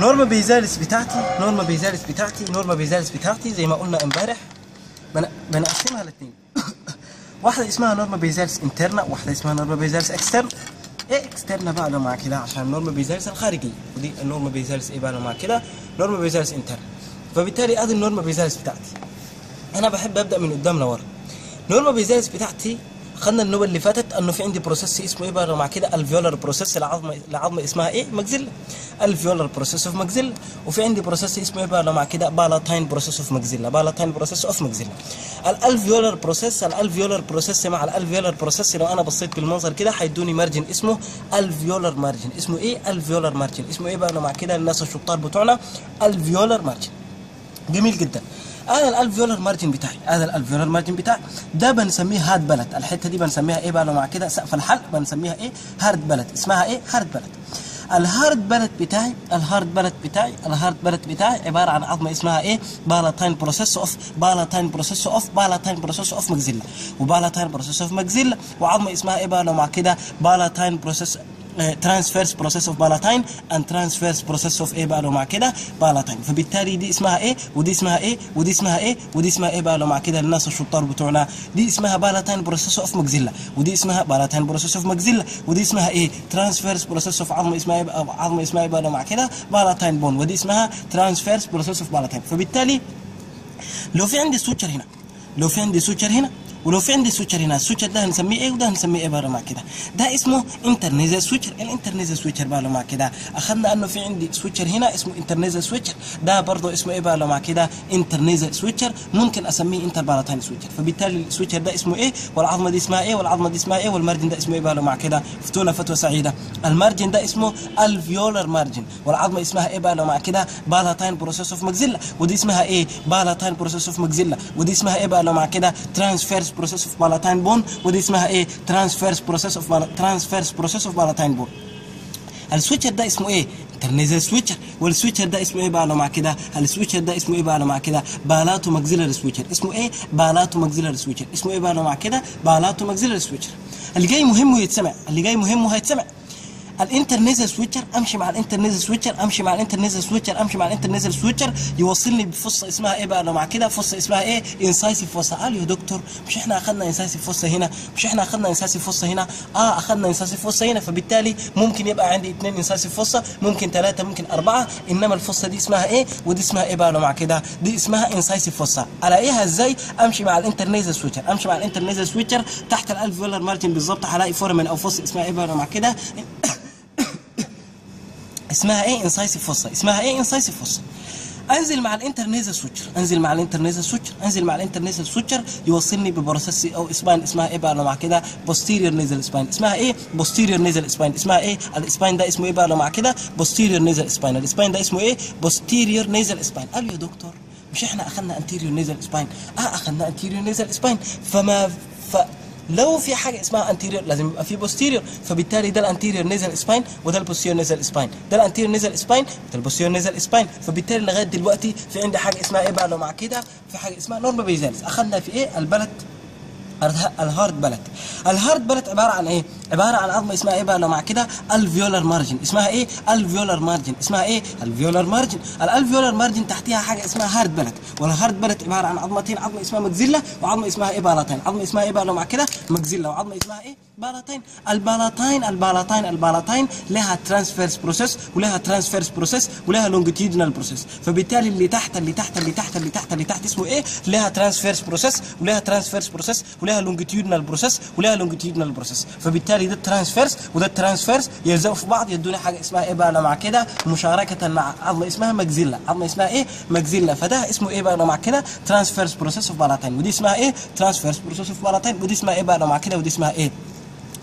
norma basalis بتاعتي norma basalis بتاعتي norma basalis بتاعتي زي ما قلنا امبارح. بن- بنقسمها لاثنين واحدة اسمها norma basalis interna واحدة اسمها norma basalis externa إيه externa بقى لو مع كده؟ عشان norma basalis الخارجية. ودي ال norma basalis إيه بقى لو مع كده؟ norma basalis interna فبالتالي ادي ال norma basalis بتاعتي. أنا بحب أبدأ من قدام لورا. norma basalis بتاعتي خدنا النوبه اللي فاتت إنه في عندي process اسمه إيه بقى؟ مع كده alveolar process العظمه العظمه اسمها إيه؟ maxilla alveolar process of maxilla وفي عندي process اسمه إيه بقى؟ مع كده palatine process of maxilla palatine process of maxilla ال alveolar process ال alveolar process مع ال alveolar process لو أنا بصيت بالمنظر كده هيدوني margin اسمه alveolar margin اسمه إيه؟ alveolar margin اسمه إيه بقى؟ مع كده الناس الشطار بتوعنا alveolar margin جميل جدا. هذا ال alveolar margin بتاعي هذا ال alveolar margin بتاعي ده بنسميه hard palate الحتة دي بنسميها إيه بقى؟ لو مع كده سقف الحلق بنسميها إيه؟ hard palate اسمها إيه؟ hard palate ال hard palate بتاعي ال hard palate بتاعي ال hard palate بتاعي عبارة عن عظمة اسمها إيه؟ palatine process of palatine process of palatine process of maxilla و palatine process of maxilla وعظمة اسمها إيه بقى؟ لو مع كده palatine process transverse process of palatine and transverse process of إيه بقى لو مع كده palatine فبالتالي دي اسمها إيه ودي اسمها إيه ودي اسمها إيه ودي اسمها إيه بقى لو مع كده الناس الشطار بتوعنا. دي اسمها palatine process of maxilla ودي اسمها palatine process of maxilla ودي اسمها إيه transverse process of عظمه اسمها إيه بقى عظمه اسمها إيه بقى لو مع كده palatine bone ودي اسمها transverse process of palatine فبالتالي لو في عندي suture هنا لو في عندي suture هنا ولو في عندي suture هنا. ال suture ده هنسميه إيه وده هنسميه إيه بقى مع كده؟ ده اسمه internasal suture. ال internasal suture بقى مع كده. أخذنا أنه في عندي suture هنا اسمه internasal suture. ده برضه اسمه إيه بقى مع كده؟ internasal suture. ممكن أسميه inter palatine suture. فبالتالي ال suture ده اسمه إيه؟ والعظمة دي اسمها إيه؟ والعظمة دي اسمها إيه؟ وال margin ده اسمه إيه بقى مع كده؟ فتونا فتوى سعيدة. ال margin ده اسمه alveolar margin. والعظمة اسمها إيه بقى مع كده؟ palatine process of maxilla ودي اسمها إيه؟ palatine process of maxilla ودي اسمها إيه بقى مع كده؟ transverse process of palatine bone ودي اسمها إيه transverse process of transverse process of palatine bone ال suture ده اسمه إيه internasal suture وال suture ده اسمه إيه بقى لو مع كده ال suture ده اسمه إيه بقى لو مع كده palatomaxillary suture اسمه إيه palatomaxillary suture اسمه إيه بقى لو مع كده palatomaxillary suture اللي جاي مهم ويتسمع اللي جاي مهم وهيتسمع ال internasal suture أمشي مع ال internasal suture أمشي مع ال internasal suture أمشي مع ال internasal suture. يوصلني ب fossa اسمها إيه بقى؟ لو مع كده fossa اسمها إيه؟ incisive fossa قال يا دكتور مش إحنا اخذنا incisive fossa هنا؟ مش إحنا اخذنا incisive fossa هنا؟ آه اخذنا incisive fossa هنا. فبالتالي ممكن يبقى عندي اثنين incisive fossa ممكن ثلاثة ممكن أربعة. إنما ال fossa دي اسمها إيه؟ ودي اسمها إيه بقى؟ لو مع كده. دي اسمها incisive fossa ألاقيها إزاي؟ أمشي مع ال internasal suture. أمشي مع ال internasal suture تحت ال alveolar margin بالظبط هلاقي foramen أو fossa اسمها إيه بقى؟ لو مع كده. اسمها إيه؟ incisive fossa اسمها إيه؟ incisive fossa انزل مع ال internasal suture انزل مع ال internasal suture انزل مع ال internasal suture يوصلني ب process أو spine اسمها إيه بقى؟ لو مع كده. posterior nasal spine اسمها إيه؟ بوستيريور نيزل سباين اسمها إيه؟ ال spine ده اسمه إيه بقى؟ لو مع كده. posterior nasal spine ال spine ده اسمه إيه؟ posterior nasal spine قال يا دكتور مش إحنا اخذنا anterior nasal spine آه اخذنا anterior nasal spine فما ف لو في حاجة اسمها anterior لازم يبقى في posterior فبالتالي ده ال anterior nasal spine وده ال posterior nasal spine ده ال anterior nasal spine وده ال posterior nasal spine فبالتالي لغاية دلوقتي في عندي حاجة اسمها إيه بقى لو مع كده؟ في حاجة اسمها norma basalis اخذنا في إيه؟ ال palate ال hard palate ال hard palate عبارة عن إيه؟ عبارة عن عظمة اسمها إيه بقى لو مع كده؟ alveolar margin. اسمها إيه؟ alveolar margin. اسمها إيه؟ alveolar margin. ال alveolar margin تحتها حاجة اسمها hard palate وال hard palate عبارة عن عظمتين عظمة اسمها maxilla وعظمة اسمها إيه palatine عظمة اسمها إيه بقى لو مع كده؟ maxilla وعظمة اسمها إيه؟ palatine ال palatine ال palatine ال palatine لها transverse process ولها transverse process ولها longitudinal process فبالتالي اللي تحت اللي تحت اللي تحت اللي تحت اللي تحت اسمه إيه؟ لها transverse process ولها transverse process ولها longitudinal process ولها longitudinal process فبالتالي ده ال transverse وده ال transverse يلزقوا في بعض يدوني حاجة اسمها إيه بقى؟ مع كده مشاركة مع عظمه اسمها maxilla عظمه اسمها إيه؟ maxilla فده اسمه إيه بقى؟ مع كده transverse process of palatine ودي اسمها إيه؟ transverse process of palatine ودي اسمها إيه بقى؟ مع كده. ودي اسمها إيه؟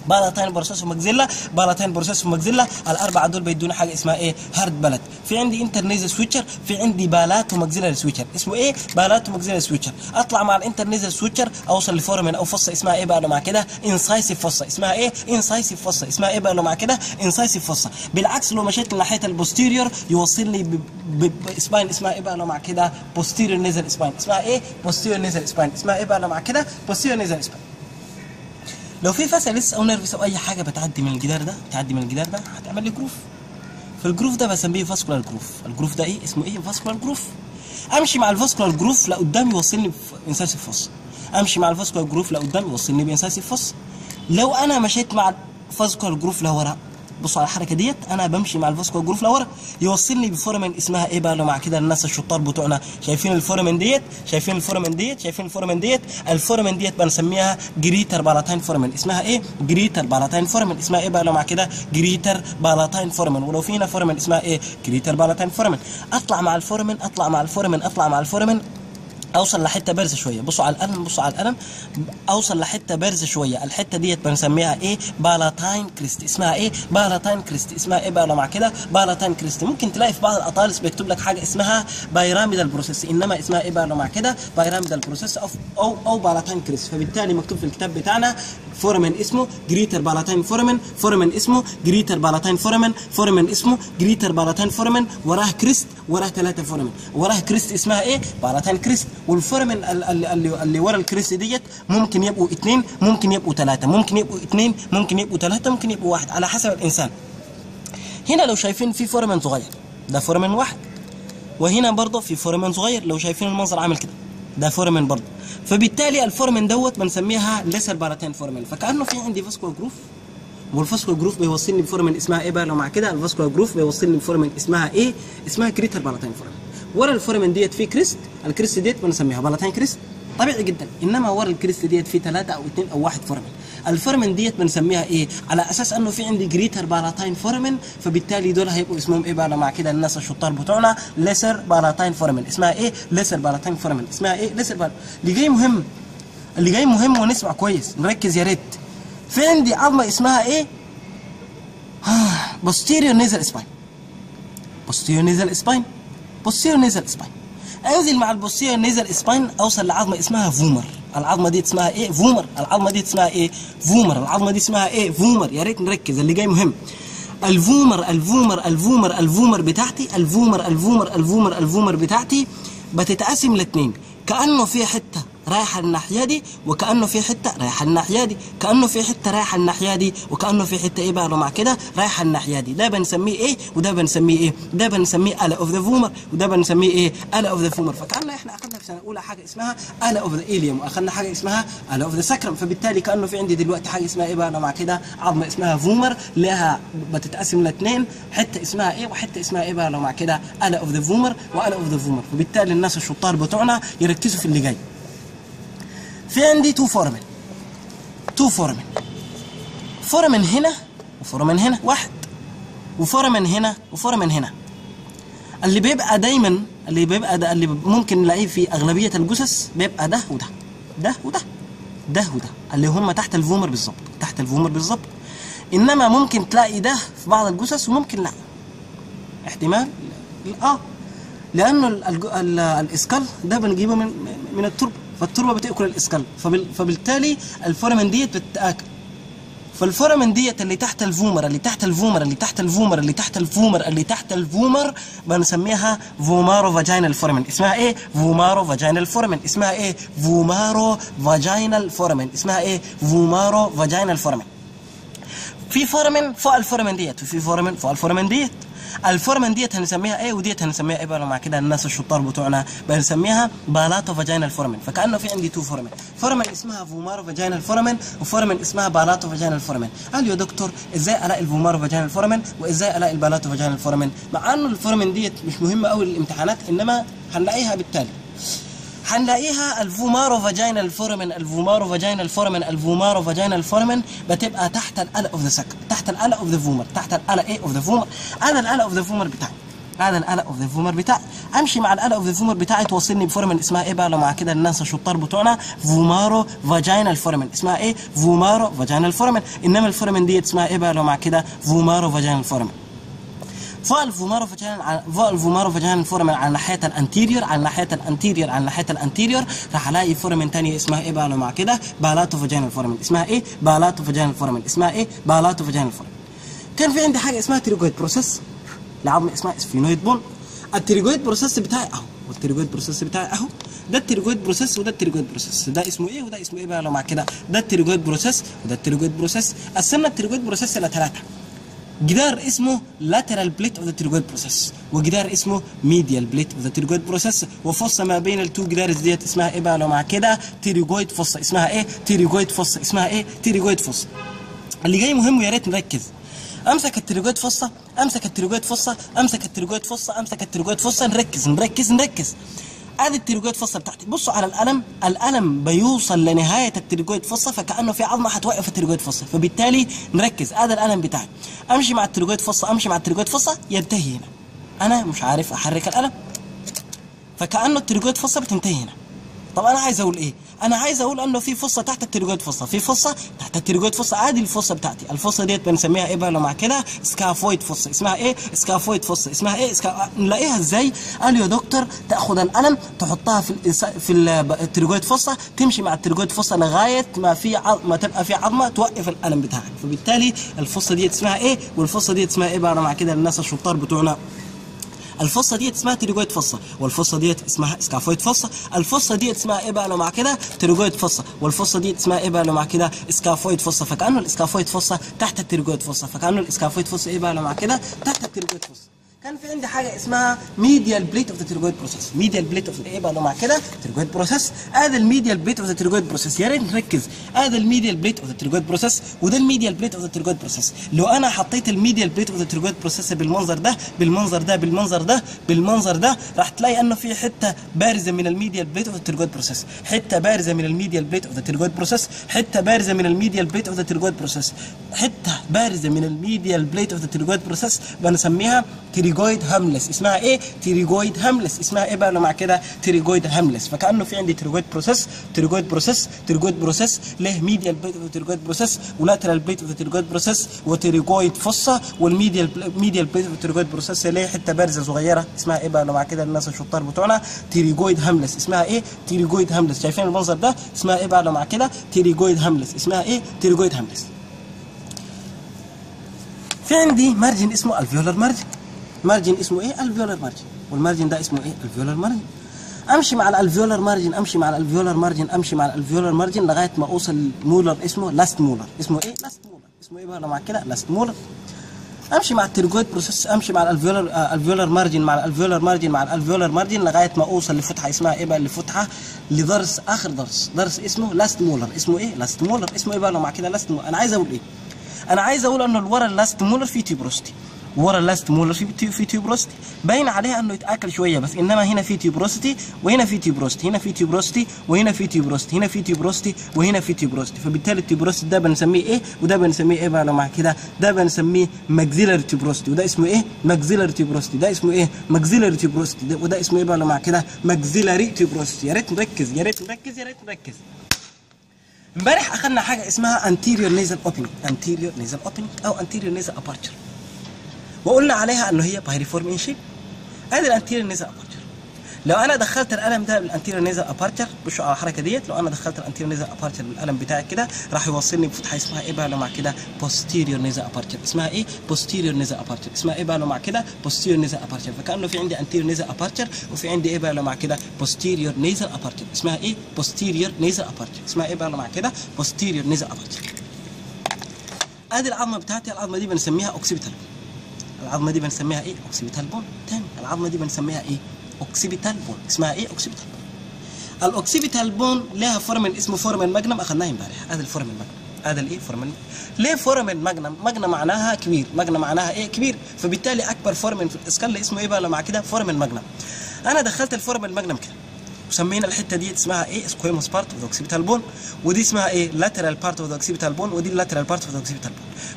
palatine process of maxilla palatine process of maxilla الأربعة دول بيدونا حاجة اسمها إيه؟ hard palate في عندي internasal suture في عندي palatomaxillary suture اسمه إيه؟ palatomaxillary suture أطلع مع ال internasal suture أوصل ل foramen أو fossa اسمها إيه بقى؟ مع كده incisive fossa. اسمها إيه؟ incisive fossa. اسمها إيه بقى؟ مع كده incisive fossa. بالعكس لو مشيت ناحيه ال posterior يوصلني ب- ب- ب spine اسمها إيه بقى؟ مع كده posterior nasal spine اسمها إيه؟ posterior nasal spine اسمها إيه بقى؟ مع كده posterior nasal spine لو في vessels أو nerves أو أي حاجة بتعدي من الجدار ده بتعدي من الجدار ده هتعمل لي groove فال groove ده بسميه vascular groove ال groove ده إيه؟ اسمه إيه؟ vascular groove أمشي مع ال vascular groove لقدام يوصلني ب incisive fossa أمشي مع ال vascular groove لقدام يوصلني ب incisive fossa لو أنا مشيت مع ال vascular groove لورا بصوا على الحركة ديت أنا بمشي مع ال vascular groove لورا يوصلني ب foramen اسمها إيه بقى؟ لو مع كده الناس الشطار بتوعنا شايفين ال foramen ديت شايفين ال foramen ديت شايفين ال foramen ديت ال foramen ديت بنسميها greater palatine foramen اسمها إيه؟ greater palatine foramen اسمها إيه بقى؟ لو مع كده greater palatine foramen ولو فينا foramen اسمها إيه؟ greater palatine foramen أطلع مع ال foramen أطلع مع ال foramen أطلع مع ال foramen أوصل لحتة بارزة شوية. بصوا على القلم بصوا على القلم أوصل لحتة بارزة شوية. الحتة ديت بنسميها إيه؟ palatine crest اسمها إيه؟ palatine crest اسمها إيه بقى مع كده؟ palatine crest ممكن تلاقي في بعض الأطالس بيكتب لك حاجة اسمها pyramidal process إنما اسمها إيه بقى مع كده؟ pyramidal process أو أو أو palatine crest فبالتالي مكتوب في الكتاب بتاعنا foramen اسمه greater palatine foramen foramen اسمه greater palatine foramen foramen اسمه greater palatine foramen وراه crest وراه ثلاثة foramen وراه crest اسمها إيه؟ palatine crest. وال foramen ال- ال- اللي, اللي ورا ال crest ديت ممكن يبقوا اثنين ممكن يبقوا ثلاثة ممكن يبقوا اثنين ممكن يبقوا ثلاثة ممكن يبقوا واحد على حسب الإنسان. هنا لو شايفين في foramen صغير ده foramen واحد. وهنا برضه في foramen صغير لو شايفين المنظر عامل كده ده foramen برضه. فبالتالي ال foramen دوت بنسميها lesser palatine foramen فكأنه في عندي vascular groove. وال vascular groove بيوصلني ب foramen اسمها إيه بقى؟ لو مع كده ال vascular groove بيوصلني ب foramen اسمها إيه؟ اسمها greater palatine foramen ورا ال foramen ديت في crest ال crest ديت بنسميها palatine crest. طبيعي جدا. إنما ورا ال crest ديت في ثلاثة أو اثنين أو واحد foramen ال foramen ديت بنسميها إيه؟ على أساس أنه في عندي greater palatine foramen فبالتالي دول هيبقوا اسمهم إيه بقى مع كده الناس الشطار بتوعنا lesser palatine foramen اسمها إيه؟ lesser palatine foramen اسمها إيه؟ lesser. اللي جاي مهم اللي جاي مهم ونسمع كويس نركز يا ريت. في عندي عظمة اسمها إيه؟ posterior nasal spine. posterior nasal spine. Posterior nasal spine أنزل مع ال posterior nasal spine أوصل لعظمة اسمها vomer. العظمة دي اسمها إيه؟ vomer. العظمة دي اسمها إيه؟ vomer. العظمة دي اسمها إيه؟ vomer. يا ريت نركز اللي جاي مهم. الفومر الفومر الفومر الفومر بتاعتي الفومر الفومر الفومر الفومر بتاعتي بتتقسم لاثنين كأنه في حتة. رايحه الناحية دي وكأنه في حتة رايحه الناحية دي كأنه في حتة رايحه الناحية دي وكأنه في حتة إيه بقى مع كده رايحه الناحية دي. ده بنسميه إيه وده بنسميه إيه؟ ده بنسميه ala of the vomer وده بنسميه إيه؟ ala of the vomer فكان إحنا أخذنا في سنة أولى حاجة اسمها ala of the ilium وأخذنا حاجة اسمها ala of the sacrum فبالتالي كأنه في عندي دلوقتي حاجة اسمها إيه بقى مع كده؟ عظمة اسمها vomer لها بتتقسم لاثنين حتة اسمها إيه وحتة اسمها إيه بقى مع كده؟ ala of the vomer و ala of the vomer فبالتالي الناس الشطار بتوعنا يركزوا في اللي جاي. في عندي two foramen two foramen foramen هنا و foramen هنا. واحد. و foramen هنا و foramen هنا. اللي بيبقى دايما اللي بيبقى ده اللي ممكن نلاقيه في أغلبية الجثث بيبقى ده وده. ده وده. ده وده. اللي هم تحت ال vomer بالظبط. تحت ال vomer بالظبط. إنما ممكن تلاقي ده في بعض الجثث وممكن لا. احتمال آه. لأنه ال skull ده بنجيبه من من التربة. فالتربة بتأكل ال skull. فبال فبالتالي ال foramen ديت بتتاكل. فال foramen ديت اللي تحت الفومر اللي تحت الفومر اللي تحت الفومر اللي تحت الفومر اللي تحت الفومر بنسميها vomerovaginal foramen اسمها إيه؟ vomerovaginal foramen اسمها إيه؟ فومارو فاجينال فورمن اسمها إيه؟ vomerovaginal foramen في foramen فوق ال foramen ديت وفي foramen فوق ال foramen ديت. ال foramen ديت هنسميها إيه؟ وديت هنسميها إيه بقى؟ مع كده الناس الشطار بتوعنا بنسميها palatovaginal foramen. فكأنه في عندي two foramen. foramen اسمها vomerovaginal foramen و foramen اسمها palatovaginal foramen. قال يا دكتور إزاي ألاقي ال vomerovaginal foramen؟ وإزاي ألاقي ال palatovaginal foramen؟ مع إنه ال foramen ديت مش مهمة قوي للامتحانات إنما هنلاقيها بالتالي. هنلاقيها ال vomerovaginal foramen ال vomerovaginal foramen ال vomerovaginal foramen بتبقى تحت ال ala of the سكر تحت ال ala of the vomer تحت ال ala إيه of the vomer أنا ال ala of the vomer بتاعي. هذا ال ala of the vomer بتاعي. أمشي مع ال ala of the vomer بتاعي توصلني ب foramen اسمها إيه بقى لو مع كده الناس الشطار بتوعنا. vomerovaginal foramen اسمها إيه vomerovaginal foramen إنما ال foramen ديت اسمها إيه بقى لو مع كده vomerovaginal foramen فوق ال vomerovaginal فوق ال vomerovaginal foramen على ناحية ال anterior على ناحية ال anterior على ناحية ال anterior. راح ألاقي foramen تانية اسمها إيه بقى مع كده؟ palatovaginal foramen اسمها إيه؟ palatovaginal foramen اسمها إيه؟ palatovaginal foramen كان في عندي حاجة اسمها pterygoid process. لعظم اسمها sphenoid bone. ال pterygoid process بتاعي أهو. وال pterygoid process بتاعي أهو. ده ال pterygoid process وده ال pterygoid process. ده اسمه إيه وده اسمه إيه بقى لو مع كده؟ ده ال pterygoid process وده ال pterygoid process. قسمنا ال pterygoid process إلى ثلاثة جدار اسمه lateral plate of the pterygoid process وجدار اسمه medial plate of the pterygoid process. و fossa ما بين ال two جدار ديت اسمها إيه بقى؟ لو مع كده pterygoid fossa اسمها إيه؟ pterygoid fossa اسمها إيه؟ pterygoid fossa اللي جاي مهم ويا ريت نركز. أمسك التريجويد فصة أمسك التريجويد فصة أمسك التريجويد فصة أمسك التريجويد فصة نركز نركز نركز. ادي ال pterygoid fossa بتاعتي. بصوا على القلم القلم بيوصل لنهاية ال pterygoid fossa فكأنه في عظمة هتوقف ال pterygoid fossa فبالتالي نركز. ادي القلم بتاعي. أمشي مع ال pterygoid fossa أمشي مع ال pterygoid fossa ينتهي هنا. أنا مش عارف أحرك القلم فكأنه ال pterygoid fossa بتنتهي هنا. طب أنا عايز أقول إيه؟ أنا عايز أقول أنه في fossa تحت ال pterygoid fossa في fossa تحت ال pterygoid fossa ادي ال fossa بتاعتي. ال fossa ديت بنسميها إيه بقى؟ مع كده scaphoid fossa اسمها إيه؟ scaphoid fossa اسمها إيه؟ sca... نلاقيها إزاي؟ قال يا دكتور تأخذ القلم تحطها في الإنس... في ال- ال pterygoid fossa تمشي مع ال pterygoid fossa لغاية ما في ع... ما تبقى في عظمة توقف القلم بتاعك. فبالتالي ال fossa ديت اسمها إيه؟ وال fossa ديت اسمها إيه بقى؟ مع كده الناس الشطار بتوعنا ال fossa ديت اسمها pterygoid fossa وال fossa ديت اسمها scaphoid fossa ال fossa ديت اسمها إيه بقى؟ لو مع كده pterygoid fossa وال fossa ديت اسمها إيه بقى؟ لو مع كده scaphoid fossa فكأنه ال scaphoid fossa تحت ال pterygoid fossa فكأنه ال scaphoid fossa إيه بقى؟ لو مع كده تحت ال pterygoid fossa كان في عندي حاجة اسمها medial plate of the pterygoid process medial plate of إيه بقى مع كده pterygoid process ادي ال medial plate of the pterygoid process يا ريت نركز ادي ال medial plate of the pterygoid process وده ال medial plate of the pterygoid process لو أنا حطيت ال medial plate of the pterygoid process بالمنظر ده بالمنظر ده بالمنظر ده بالمنظر ده راح تلاقي انه في حتة بارزه من ال medial plate of the pterygoid process حتة بارزه من ال medial plate of the pterygoid process حتة بارزه من ال medial plate of the pterygoid process حتة بارزه من ال medial plate of the pterygoid process بنسميها pterygoid hamulus. اسمها إيه؟ pterygoid hamulus. اسمها إيه بقى لو مع كده؟ pterygoid hamulus. فكأنه في عندي pterygoid process pterygoid process pterygoid process له medial plate of pterygoid process و lateral plate of pterygoid process و pterygoid fossa وال medial medial plate of pterygoid process له حتة بارزة صغيرة. اسمها إيه بقى لو مع كده الناس الشطار بتوعنا؟ pterygoid hamulus. اسمها إيه؟ pterygoid hamulus. شايفين المنظر ده؟ اسمها إيه بقى لو مع كده؟ pterygoid hamulus. اسمها إيه؟ pterygoid hamulus. في عندي margin اسمه alveolar margin. margin اسمه إيه؟ alveolar margin. وال margin ده اسمه إيه؟ alveolar margin. أمشي مع ال alveolar margin أمشي مع ال alveolar margin أمشي مع ال alveolar margin لغاية ما أوصل molar اسمه last molar. اسمه إيه؟ last molar. اسمه إيه بقى؟ لو مع كده last molar. أمشي مع ال pterygoid process أمشي مع ال alveolar آه alveolar margin مع ال alveolar margin مع ال alveolar margin لغاية ما أوصل لفتحة اسمها إيه بقى؟ لفتحة لضرس آخر ضرس ضرس اسمه last molar. اسمه إيه؟ last molar. اسمه إيه بقى؟ لو مع كده last molar. أنا عايز أقول إيه؟ أنا عايز أقول إنه ورا ال last molar في tuberosity. ورا ال last molar في في tuberosity. باين عليها إنه يتأكل شوية بس إنما هنا في tuberosity وهنا في tuberosity هنا في tuberosity وهنا في tuberosity هنا في tuberosity وهنا في tuberosity. فبالتالي ال tuberosity ده بنسميه إيه؟ وده بنسميه إيه بقى لو مع كده؟ ده بنسميه maxillary tuberosity وده اسمه إيه؟ maxillary tuberosity. ده اسمه إيه؟ maxillary tuberosity. ده- وده اسمه إيه بقى لو مع كده؟ maxillary tuberosity. يا ريت نركز يا ريت نركز يا ريت نركز. امبارح أخذنا حاجة اسمها anterior nasal opening. anterior nasal opening أو anterior nasal aperture. وقلنا عليها إنه هي piriform shape ادي ال anterior nasal aperture. لو أنا دخلت القلم ده بال anterior nasal aperture بصوا على الحركة ديت لو أنا دخلت ال anterior nasal aperture بالقلم بتاعي كده راح يوصلني بفتحة اسمها إيه بقى لو مع كده؟ posterior nasal aperture. اسمها إيه؟ posterior nasal aperture. اسمها إيه بقى لو مع كده؟ posterior nasal aperture. فكأنه في عندي anterior nasal aperture وفي عندي إيه بقى لو مع كده؟ posterior nasal aperture. اسمها إيه؟ posterior nasal aperture. اسمها إيه بقى لو مع كده؟ posterior nasal aperture. أدي العظمة بتاعتي العظمة دي بنسميها occipital العظمة دي بنسميها إيه؟ occipital bone. تاني العظمة دي بنسميها إيه؟ occipital bone. اسمها إيه؟ occipital bone. ال occipital bone لها foramen اسمه foramen magnum اخذناه إمبارح. هذا ال foramen magnum هذا الإيه؟ foramen ليه foramen magnum magnum معناها كبير. magnum معناها إيه؟ كبير. فبالتالي أكبر foramen في ال skull اسمه إيه بقى لو مع كده؟ foramen magnum أنا دخلت ال foramen magnum كده. وسمينا الحتة دي اسمها إيه؟ squamous part of the occipital bone ودي اسمها إيه؟ lateral part of the occipital bone ودي ال lateral part of the occipital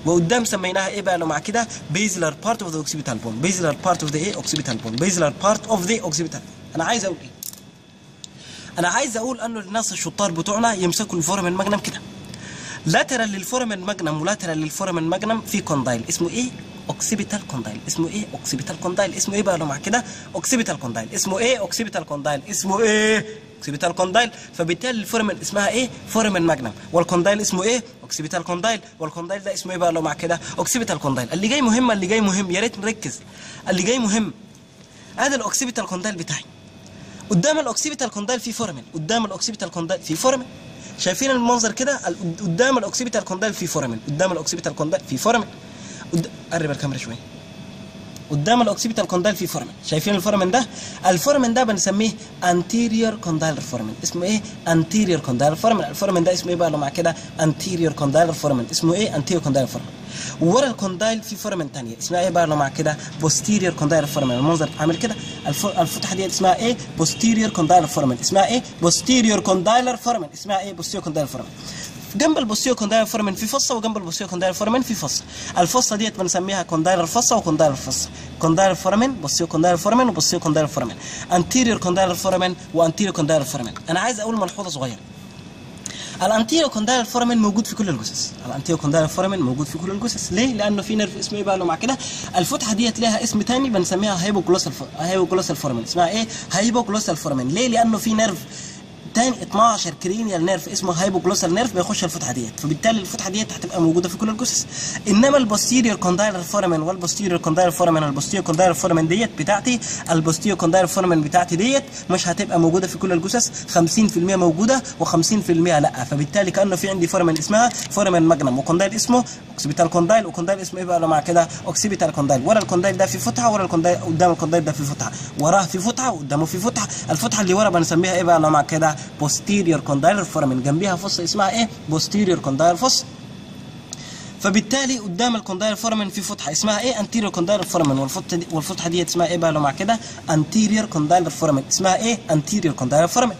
bone وقدام سميناها إيه بقى؟ لو مع كده basilar part of the occipital bone basilar part of the إيه؟ occipital bone basilar part of the occipital أنا عايز أقول إيه؟ أنا عايز أقول أنه الناس الشطار بتوعنا يمسكوا ال foramen magnum كده. lateral لل foramen magnum و lateral لل foramen magnum في condyle اسمه إيه؟ occipital condyle اسمه إيه؟ occipital condyle اسمه إيه بقى لو مع كده occipital condyle اسمه إيه؟ occipital condyle اسمه إيه؟ occipital condyle فبالتالي ال foramen اسمها إيه؟ foramen magnum وال condyle اسمه إيه؟ occipital condyle وال condyle ده اسمه إيه بقى لو مع كده occipital condyle اللي جاي مهم اللي جاي مهم يا ريت نركز. اللي جاي مهم هذا ال occipital condyle بتاعي. قدام ال occipital condyle في foramen قدام ال occipital condyle في foramen شايفين المنظر كده؟ قدام ال occipital condyle في foramen قدام ال occipital condyle في foramen قرب الكاميرا شوية قدام ال occipital condyle في foramen شايفين ال foramen ده؟ ال foramen ده بنسميه anterior condylar foramen اسمه إيه؟ anterior condylar foramen ال foramen ده اسمه إيه بقى لو مع كده؟ anterior condylar foramen اسمه إيه؟ anterior condylar foramen ورا ال condyle في foramen ثانية اسمها إيه بقى لو مع كده؟ posterior condylar foramen المنظر عامل كده؟ الف... الفتحة دي اسمها إيه؟ posterior condylar foramen اسمها إيه؟ posterior condylar foramen اسمها إيه؟ posterior condylar foramen جنب ال posterior condylar foramen في fossa وجنب ال posterior condylar foramen في fossa. ال fossa ديت بنسميها condylar fossa و condylar fossa condylar foramen posterior condylar foramen و posterior condylar foramen anterior condylar foramen و anterior condylar foramen أنا عايز أقول ملحوظة صغيرة. ال anterior condylar foramen موجود في كل الجثث. ال anterior condylar foramen موجود في كل الجثث. ليه؟ لأنه في nerve اسمه إيه بقى؟ له مع كده. الفتحة ديت لها اسم تاني بنسميها hypoglossal hypoglossal foramen اسمها إيه؟ hypoglossal foramen ليه؟ لأنه في nerve تاني 12 cranial nerve اسمه hypoglossal nerve بيخش الفتحة ديت. فبالتالي الفتحة ديت هتبقى موجودة في كل الجثث. إنما ال posterior condylar foramen وال posterior condylar foramen ال posterior condylar foramen ديت بتاعتي ال posterior condylar foramen بتاعتي ديت مش هتبقى موجودة في كل الجثث. 50% موجودة و50% لأ. فبالتالي كأنه في عندي foramen اسمها foramen magnum و condyle اسمه occipital condyle و condyle اسمه إيه بقى مع كده؟ occipital condyle ورا ال condyle ده في فتحة ورا ال condyle قدام ال condyle ده في فتحة. وراه في فتحة وقدامه في فتحة. الفتحة اللي ورا بنسميها إيه بقى مع كده؟ posterior condylar foramen جنبيها fossa اسمها إيه؟ posterior condylar fossa. فبالتالي قدام ال condylar foramen في فتحة اسمها إيه؟ anterior condylar foramen والفتحة دي والفتحة دي اسمها إيه بقى لو مع كده؟ anterior condylar foramen اسمها إيه؟ anterior condylar foramen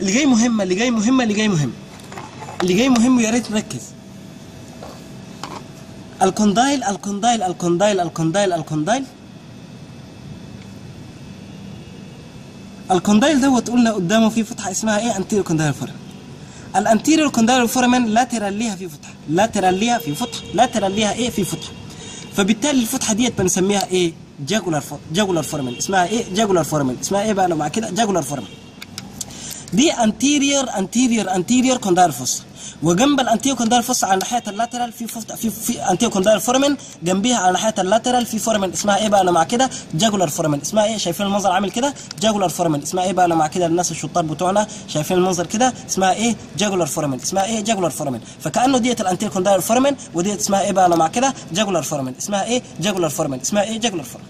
اللي جاي مهمه اللي جاي مهمه اللي جاي مهم. اللي جاي مهم يا ريت نركز. الكوندايل الكوندايل الكوندايل الكوندايل الكوندايل الكوندايل دوت قلنا قدامه في فتحة اسمها إيه؟ anterior condylar foramen ال anterior condylar foramen lateral ليها في فتحة. lateral ليها في فتحة. lateral ليها إيه في فتحة. فبالتالي الفتحة ديت بنسميها إيه؟ jugular jugular foramen اسمها إيه؟ jugular foramen اسمها إيه بقى لو مع كده؟ jugular foramen دي anterior anterior anterior condylar fossa وجنب ال anterior condylar fossa على ناحية ال lateral في فوت في في anterior condylar foramen جنبيها على ناحية ال lateral في foramen اسمها إيه بقى؟ لو مع كده. jugular foramen اسمها إيه؟ شايفين المنظر عامل كده؟ jugular foramen اسمها إيه بقى؟ لو مع كده. الناس الشطار بتوعنا شايفين المنظر كده. اسمها إيه؟ jugular foramen اسمها إيه؟ jugular foramen فكأنه ديت ال anterior condylar foramen وديت اسمها إيه بقى؟ لو مع كده. jugular foramen اسمها إيه؟ jugular foramen اسمها إيه؟ jugular foramen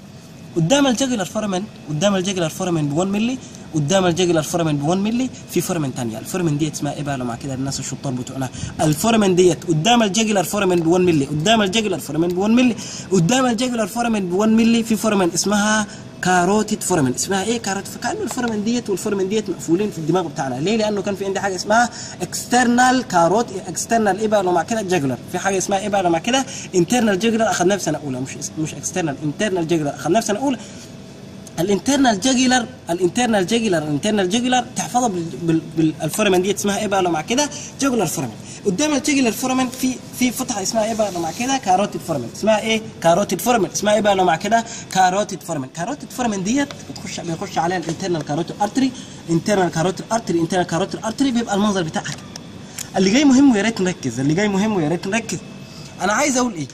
قدام ال jugular foramen قدام ال jugular foramen ب 1 مللي. قدام ال jugular foramen ب 1 مللي في foramen ثانية ال foramen ديت اسمها إيه بقى لو مع كده الناس الشطار بتوعنا. ال foramen ديت قدام ال jugular foramen ب 1 مللي قدام ال jugular foramen ب 1 مللي قدام ال jugular foramen ب 1 مللي في foramen اسمها carotid foramen اسمها إيه carotid؟ فكانه ال foramen ديت وال foramen ديت مقفولين في الدماغ بتاعنا. ليه؟ لأنه كان في عندي حاجة اسمها external carotid external إيه بقى لو مع كده jugular في حاجة اسمها إيه بقى لو مع كده؟ internal jugular اخذناها في سنه أولى. مش مش external internal jugular اخذناها في سنه أولى. ال internal jugular ال internal jugular ال internal jugular تحفظها بال foramen دي اسمها إيه بقى لو مع كده jugular foramen قدام ال jugular foramen في في فتحة اسمها إيه بقى لو مع كده carotid foramen اسمها إيه؟ carotid foramen اسمها إيه بقى لو مع كده carotid foramen carotid foramen ديت بتخش بيخش عليها ال internal carotid artery internal carotid artery internal carotid artery بيبقى المنظر بتاعها اللي جاي مهم ويا ريت نركز اللي جاي مهم ويا ريت نركز. أنا عايز أقول إيه؟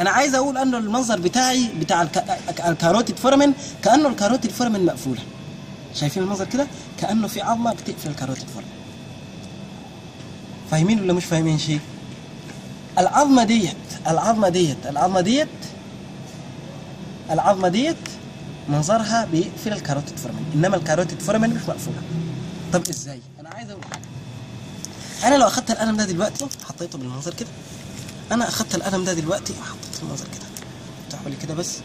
أنا عايز أقول أنه المنظر بتاعي بتاع الك- ال carotid foramen كأنه ال carotid foramen مقفولة. شايفين المنظر كده؟ كأنه في عظمه بتقفل ال carotid foramen فاهمين ولا مش فاهمين شيء؟ العظمة ديت العظمة ديت العظمة ديت العظمة ديت منظرها بيقفل ال carotid foramen إنما ال carotid foramen مش مقفولة. طب إزاي؟ أنا عايز أقول أنا لو أخدت القلم ده دلوقتي حطيته بالمنظر كده. أنا اخدت القلم ده دلوقتي. وحطيته المنظر كده. افتحوا لي كده بس.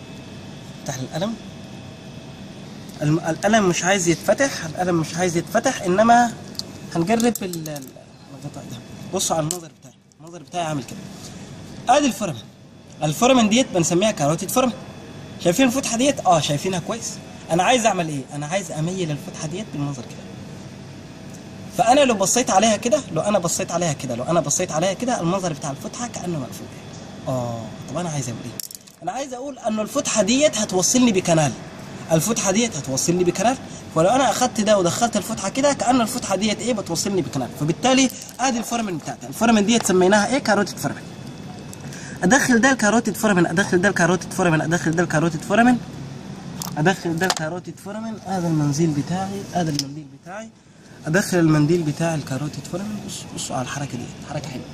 افتح القلم. القلم مش عايز يتفتح. القلم مش عايز يتفتح إنما هنجرب ال- ال- الغطاء ده. بصوا على المنظر بتاعي. المنظر بتاعي عامل كده. ادي ال foramen ال foramen ديت بنسميها carotid foramen شايفين الفتحة ديت؟ آه شايفينها كويس. أنا عايز أعمل إيه؟ أنا عايز أميل الفتحة ديت بالمنظر كده. فأنا لو بصيت عليها كده لو أنا بصيت عليها كده لو أنا بصيت عليها كده المنظر بتاع الفتحة كأنه مقفول. آه طب أنا عايز أقول إيه؟ أنا عايز أقول أنه الفتحة ديت هتوصلني ب canal. الفتحة ديت هتوصلني ب canal. ولو أنا أخدت ده ودخلت الفتحة كده كأن الفتحة ديت إيه؟ بتوصلني ب canal. فبالتالي آدي ال foramen بتاعتي ال foramen ديت سميناها إيه؟ carotid foramen أدخل ده ال carotid foramen أدخل ده ال carotid foramen أدخل ده ال carotid foramen أدخل ده ال carotid foramen هذا المنديل بتاعي هذا المنديل بتاعي. أدخل المنديل بتاع ال carotid foramen بص بصوا على الحركة ديت. حركة حلوة.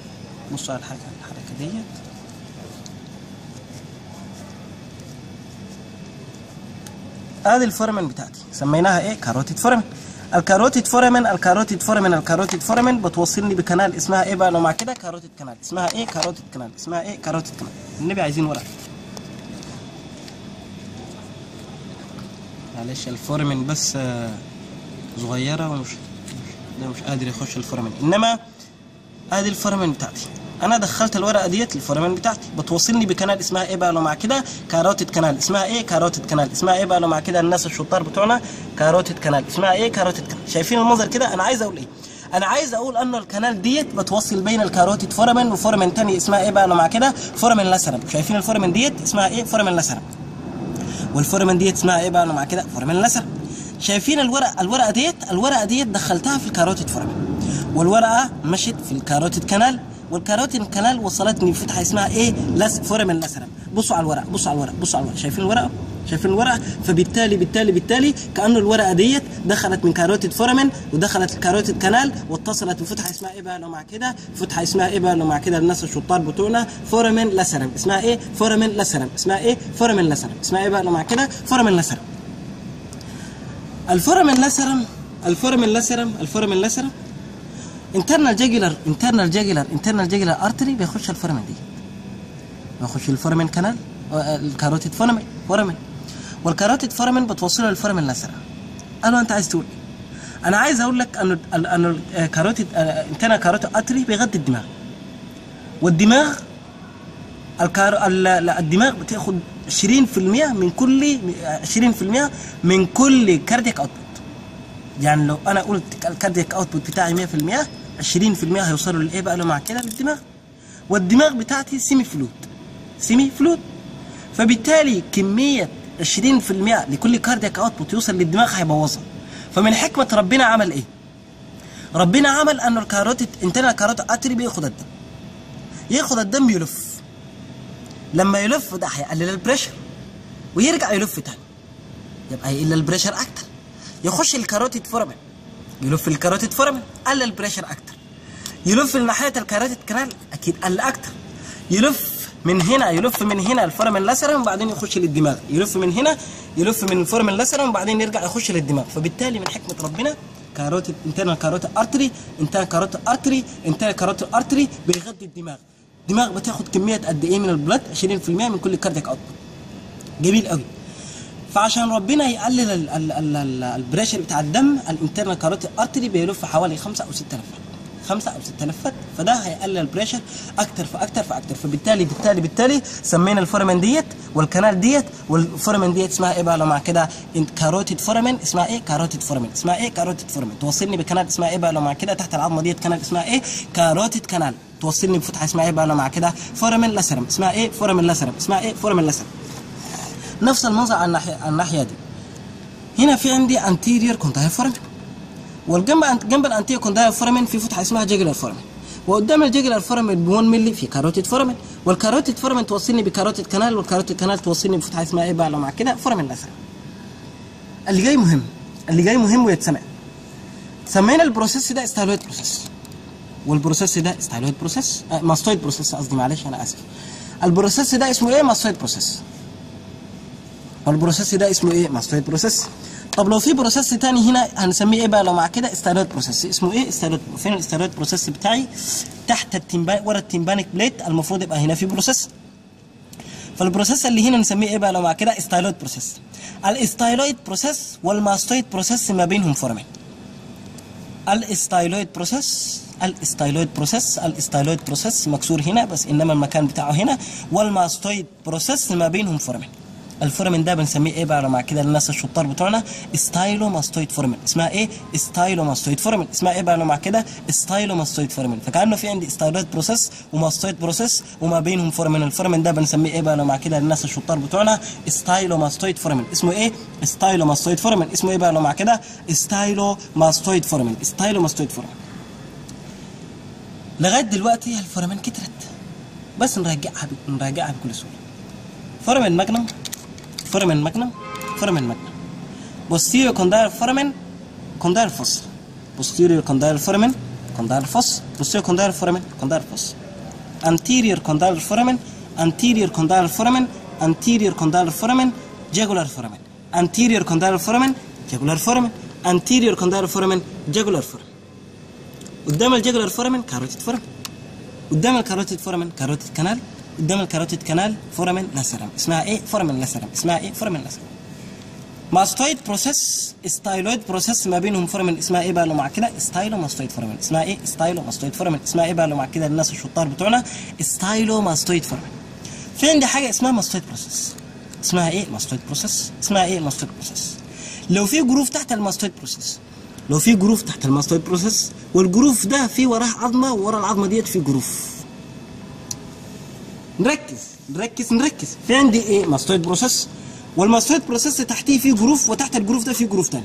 بصوا على الحركه الحركة ديت. آدي ال foramen بتاعتي. سميناها إيه؟ carotid foramen. ال carotid foramen ال carotid foramen ال carotid foramen. بتوصلني ب canal اسمها إيه بقى؟ لو مع كده carotid canal. اسمها إيه؟ carotid canal. اسمها إيه؟ carotid canal. النبي عايزين ورقه معلش ال foramen بس آه، صغيرة ومش ده مش قادر يخش ال foramen إنما ادي ال foramen بتاعتي. أنا دخلت الورقة ديت ال foramen بتاعتي. بتوصلني ب canal اسمها إيه بقى لو مع كده؟ carotid canal اسمها إيه؟ carotid canal اسمها إيه بقى لو مع كده؟ الناس الشطار بتوعنا. carotid canal اسمها إيه؟ carotid canal شايفين المنظر كده؟ أنا عايز أقول إيه؟ أنا عايز أقول أنه ال canal ديت بتوصل بين ال carotid foramen و foramen تاني. اسمها إيه بقى لو مع كده؟ foramen lacerum. شايفين ال foramen ديت؟ اسمها إيه؟ foramen lacerum. وال foramen ديت اسمها إيه بقى مع كده؟ foramen lacerum شايفين الورقه الورقة ديت الورقة ديت دخلتها في ال carotid foramen والورقة مشت في ال carotid canal وال carotid canal وصلتني فتحة اسمها إيه؟ lac- foramen lacerum بصوا على الورقه بصوا على الورقه بصوا على الورقه شايفين الورقة؟ شايفين الورقة؟ فبالتالي بالتالي بالتالي كانه الورقة ديت دخلت من carotid foramen ودخلت ال carotid canal واتصلت بفتحة اسمها إيه بقى؟ لو مع كده. فتحة اسمها إيه بقى؟ لو مع كده الناس الشطار بتوعنا. foramen lacerum اسمها إيه؟ foramen lacerum اسمها إيه؟ foramen lacerum اسمها إيه بقى؟ لو مع كده. foramen lacerum ال foramen lacerum ال foramen lacerum ال foramen lacerum internal jugular internal jugular internal jugular artery بيخش ال foramen دي. بيخش ال foramen canal آه، ال carotid foramen foramen وال carotid foramen بتوصله لل foramen lacerum قالوا أنت عايز تقول إيه؟ أنا عايز أقول لك أنه أنه ال carotid internal carotid artery بيغذي الدماغ. والدماغ ال caro... الدماغ بتاخد 20% من كل 20% من كل cardiac output يعني لو أنا قلت ال cardiac output بتاعي 100% 20% هيوصلوا لإيه بقى؟ لو مع كده للدماغ. والدماغ بتاعتي semi-fluid semi-fluid فبالتالي كميه 20% لكل cardiac output يوصل للدماغ هيبوظها. فمن حكمة ربنا عمل إيه؟ ربنا عمل أنه ال carotid internal carotid artery بياخد الدم. ياخد الدم يلف. لما يلف ده هيقلل ال pressure ويرجع يلف تاني. يبقى هيقل ال pressure أكتر. يخش ال carotid foramen يلف ال carotid foramen قلل ال pressure أكتر. يلف لناحيه ال carotid canal أكيد قل أكتر. يلف من هنا يلف من هنا ال foramen lacerum وبعدين يخش للدماغ. يلف من هنا يلف من ال foramen lacerum وبعدين يرجع يخش للدماغ. فبالتالي من حكمة ربنا carotid internal carotid artery internal carotid artery internal carotid artery بيغذي الدماغ. الدماغ بتاخد كمية قد إيه من ال blood 20% من كل cardiac output جميل قوي. فعشان ربنا يقلل ال- ال- ال- ال- ال pressure بتاع الدم ال internal carotid artery بيلف حوالي 5 أو 6 لفات 5 أو 6 لفات فده هيقلل ال pressure أكتر فأكتر فأكتر. فبالتالي بالتالي بالتالي سمينا ال foramen ديت وال canal ديت وال foramen ديت اسمها إيه بقى لو مع كده؟ carotid foramen اسمها إيه؟ carotid foramen اسمها إيه؟ carotid foramen توصلني ب canal اسمها إيه بقى لو مع كده؟ تحت العظمة ديت canal اسمها إيه؟ carotid canal توصلني بفتحه اسمها إيه بقى لو مع كده؟ foramen lacerum اسمها إيه؟ foramen lacerum اسمها إيه؟ foramen lacerum نفس المنظر على الناحيه الناحية دي. هنا في عندي anterior condylar foramen والجنب جنب ال anterior condylar foramen في فتحة اسمها jugular foramen وقدام ال jugular foramen ب 1 مللي في carotid foramen وال carotid foramen توصلني ب carotid canal وال carotid canal توصلني بفتحة اسمها إيه بقى لو مع كده؟ foramen lacer اللي جاي مهم. اللي جاي مهم ويتسمع. سمينا ال process ده styloid process وال process ده styloid process آه mastoid process قصدي معلش أنا آسف. ال process ده اسمه إيه؟ mastoid process. وال process ده اسمه إيه؟ mastoid process. طب لو في process تاني هنا هنسميه إيه بقى؟ لو مع كده styloid process. اسمه إيه؟ styloid فين ال styloid process بتاعي؟ تحت ال tympan ورا ال tympanic plate المفروض يبقى هنا في process. فال process اللي هنا نسميه إيه بقى؟ لو مع كده styloid process. ال styloid process وال mastoid process ما بينهم foramen ال styloid process ال styloid process ال styloid process مكسور هنا بس إنما المكان بتاعه هنا وال mastoid process ما بينهم foramen ال foramen ده بنسميه إيه بقى؟ مع كده الناس الشطار بتوعنا stylomastoid foramen اسمها إيه؟ stylomastoid foramen اسمها إيه بقى؟ مع كده stylomastoid foramen فكأنه في عندي styloid process و mastoid process وما بينهم foramen ال foramen ده بنسميه إيه بقى؟ مع كده الناس الشطار بتوعنا stylomastoid foramen اسمه إيه؟ stylomastoid foramen اسمه إيه بقى؟ مع كده stylomastoid foramen stylomastoid foramen لغايه دلوقتي ال foramen كترت بس نراجعها ب... نراجعها بكل سهوله foramen magnum foramen magnum foramen magnum posterior condylar foramen condylar fossa posterior condylar foramen condylar fossa posterior condylar foramen condylar fossa anterior condylar foramen anterior condylar foramen anterior condylar foramen jugular foramen anterior condylar foramen jugular foramen anterior condylar foramen jugular foramen قدام ال jugular foramen carotid foramen. قدام ال carotid foramen carotid canal. قدام ال carotid canal foramen lacerum اسمها إيه؟ foramen lacerum اسمها إيه؟ foramen lacerum mastoid process styloid process ما بينهم foramen. اسمها إيه بقى؟ لو مع كده stylomastoid foramen. اسمها إيه؟ stylomastoid foramen. اسمها إيه بقى؟ لو مع كده الناس الشطار بتوعنا stylomastoid foramen. في عندي حاجة اسمها mastoid process اسمها إيه؟ mastoid process اسمها إيه؟ mastoid process لو في groove تحت ال mastoid process لو في groove تحت ال mastoid process وال groove ده في وراه عظمة وورا العظمة ديت في groove. نركز نركز نركز. في عندي إيه؟ mastoid process وال mastoid process تحتيه في groove وتحت ال groove ده في groove تاني.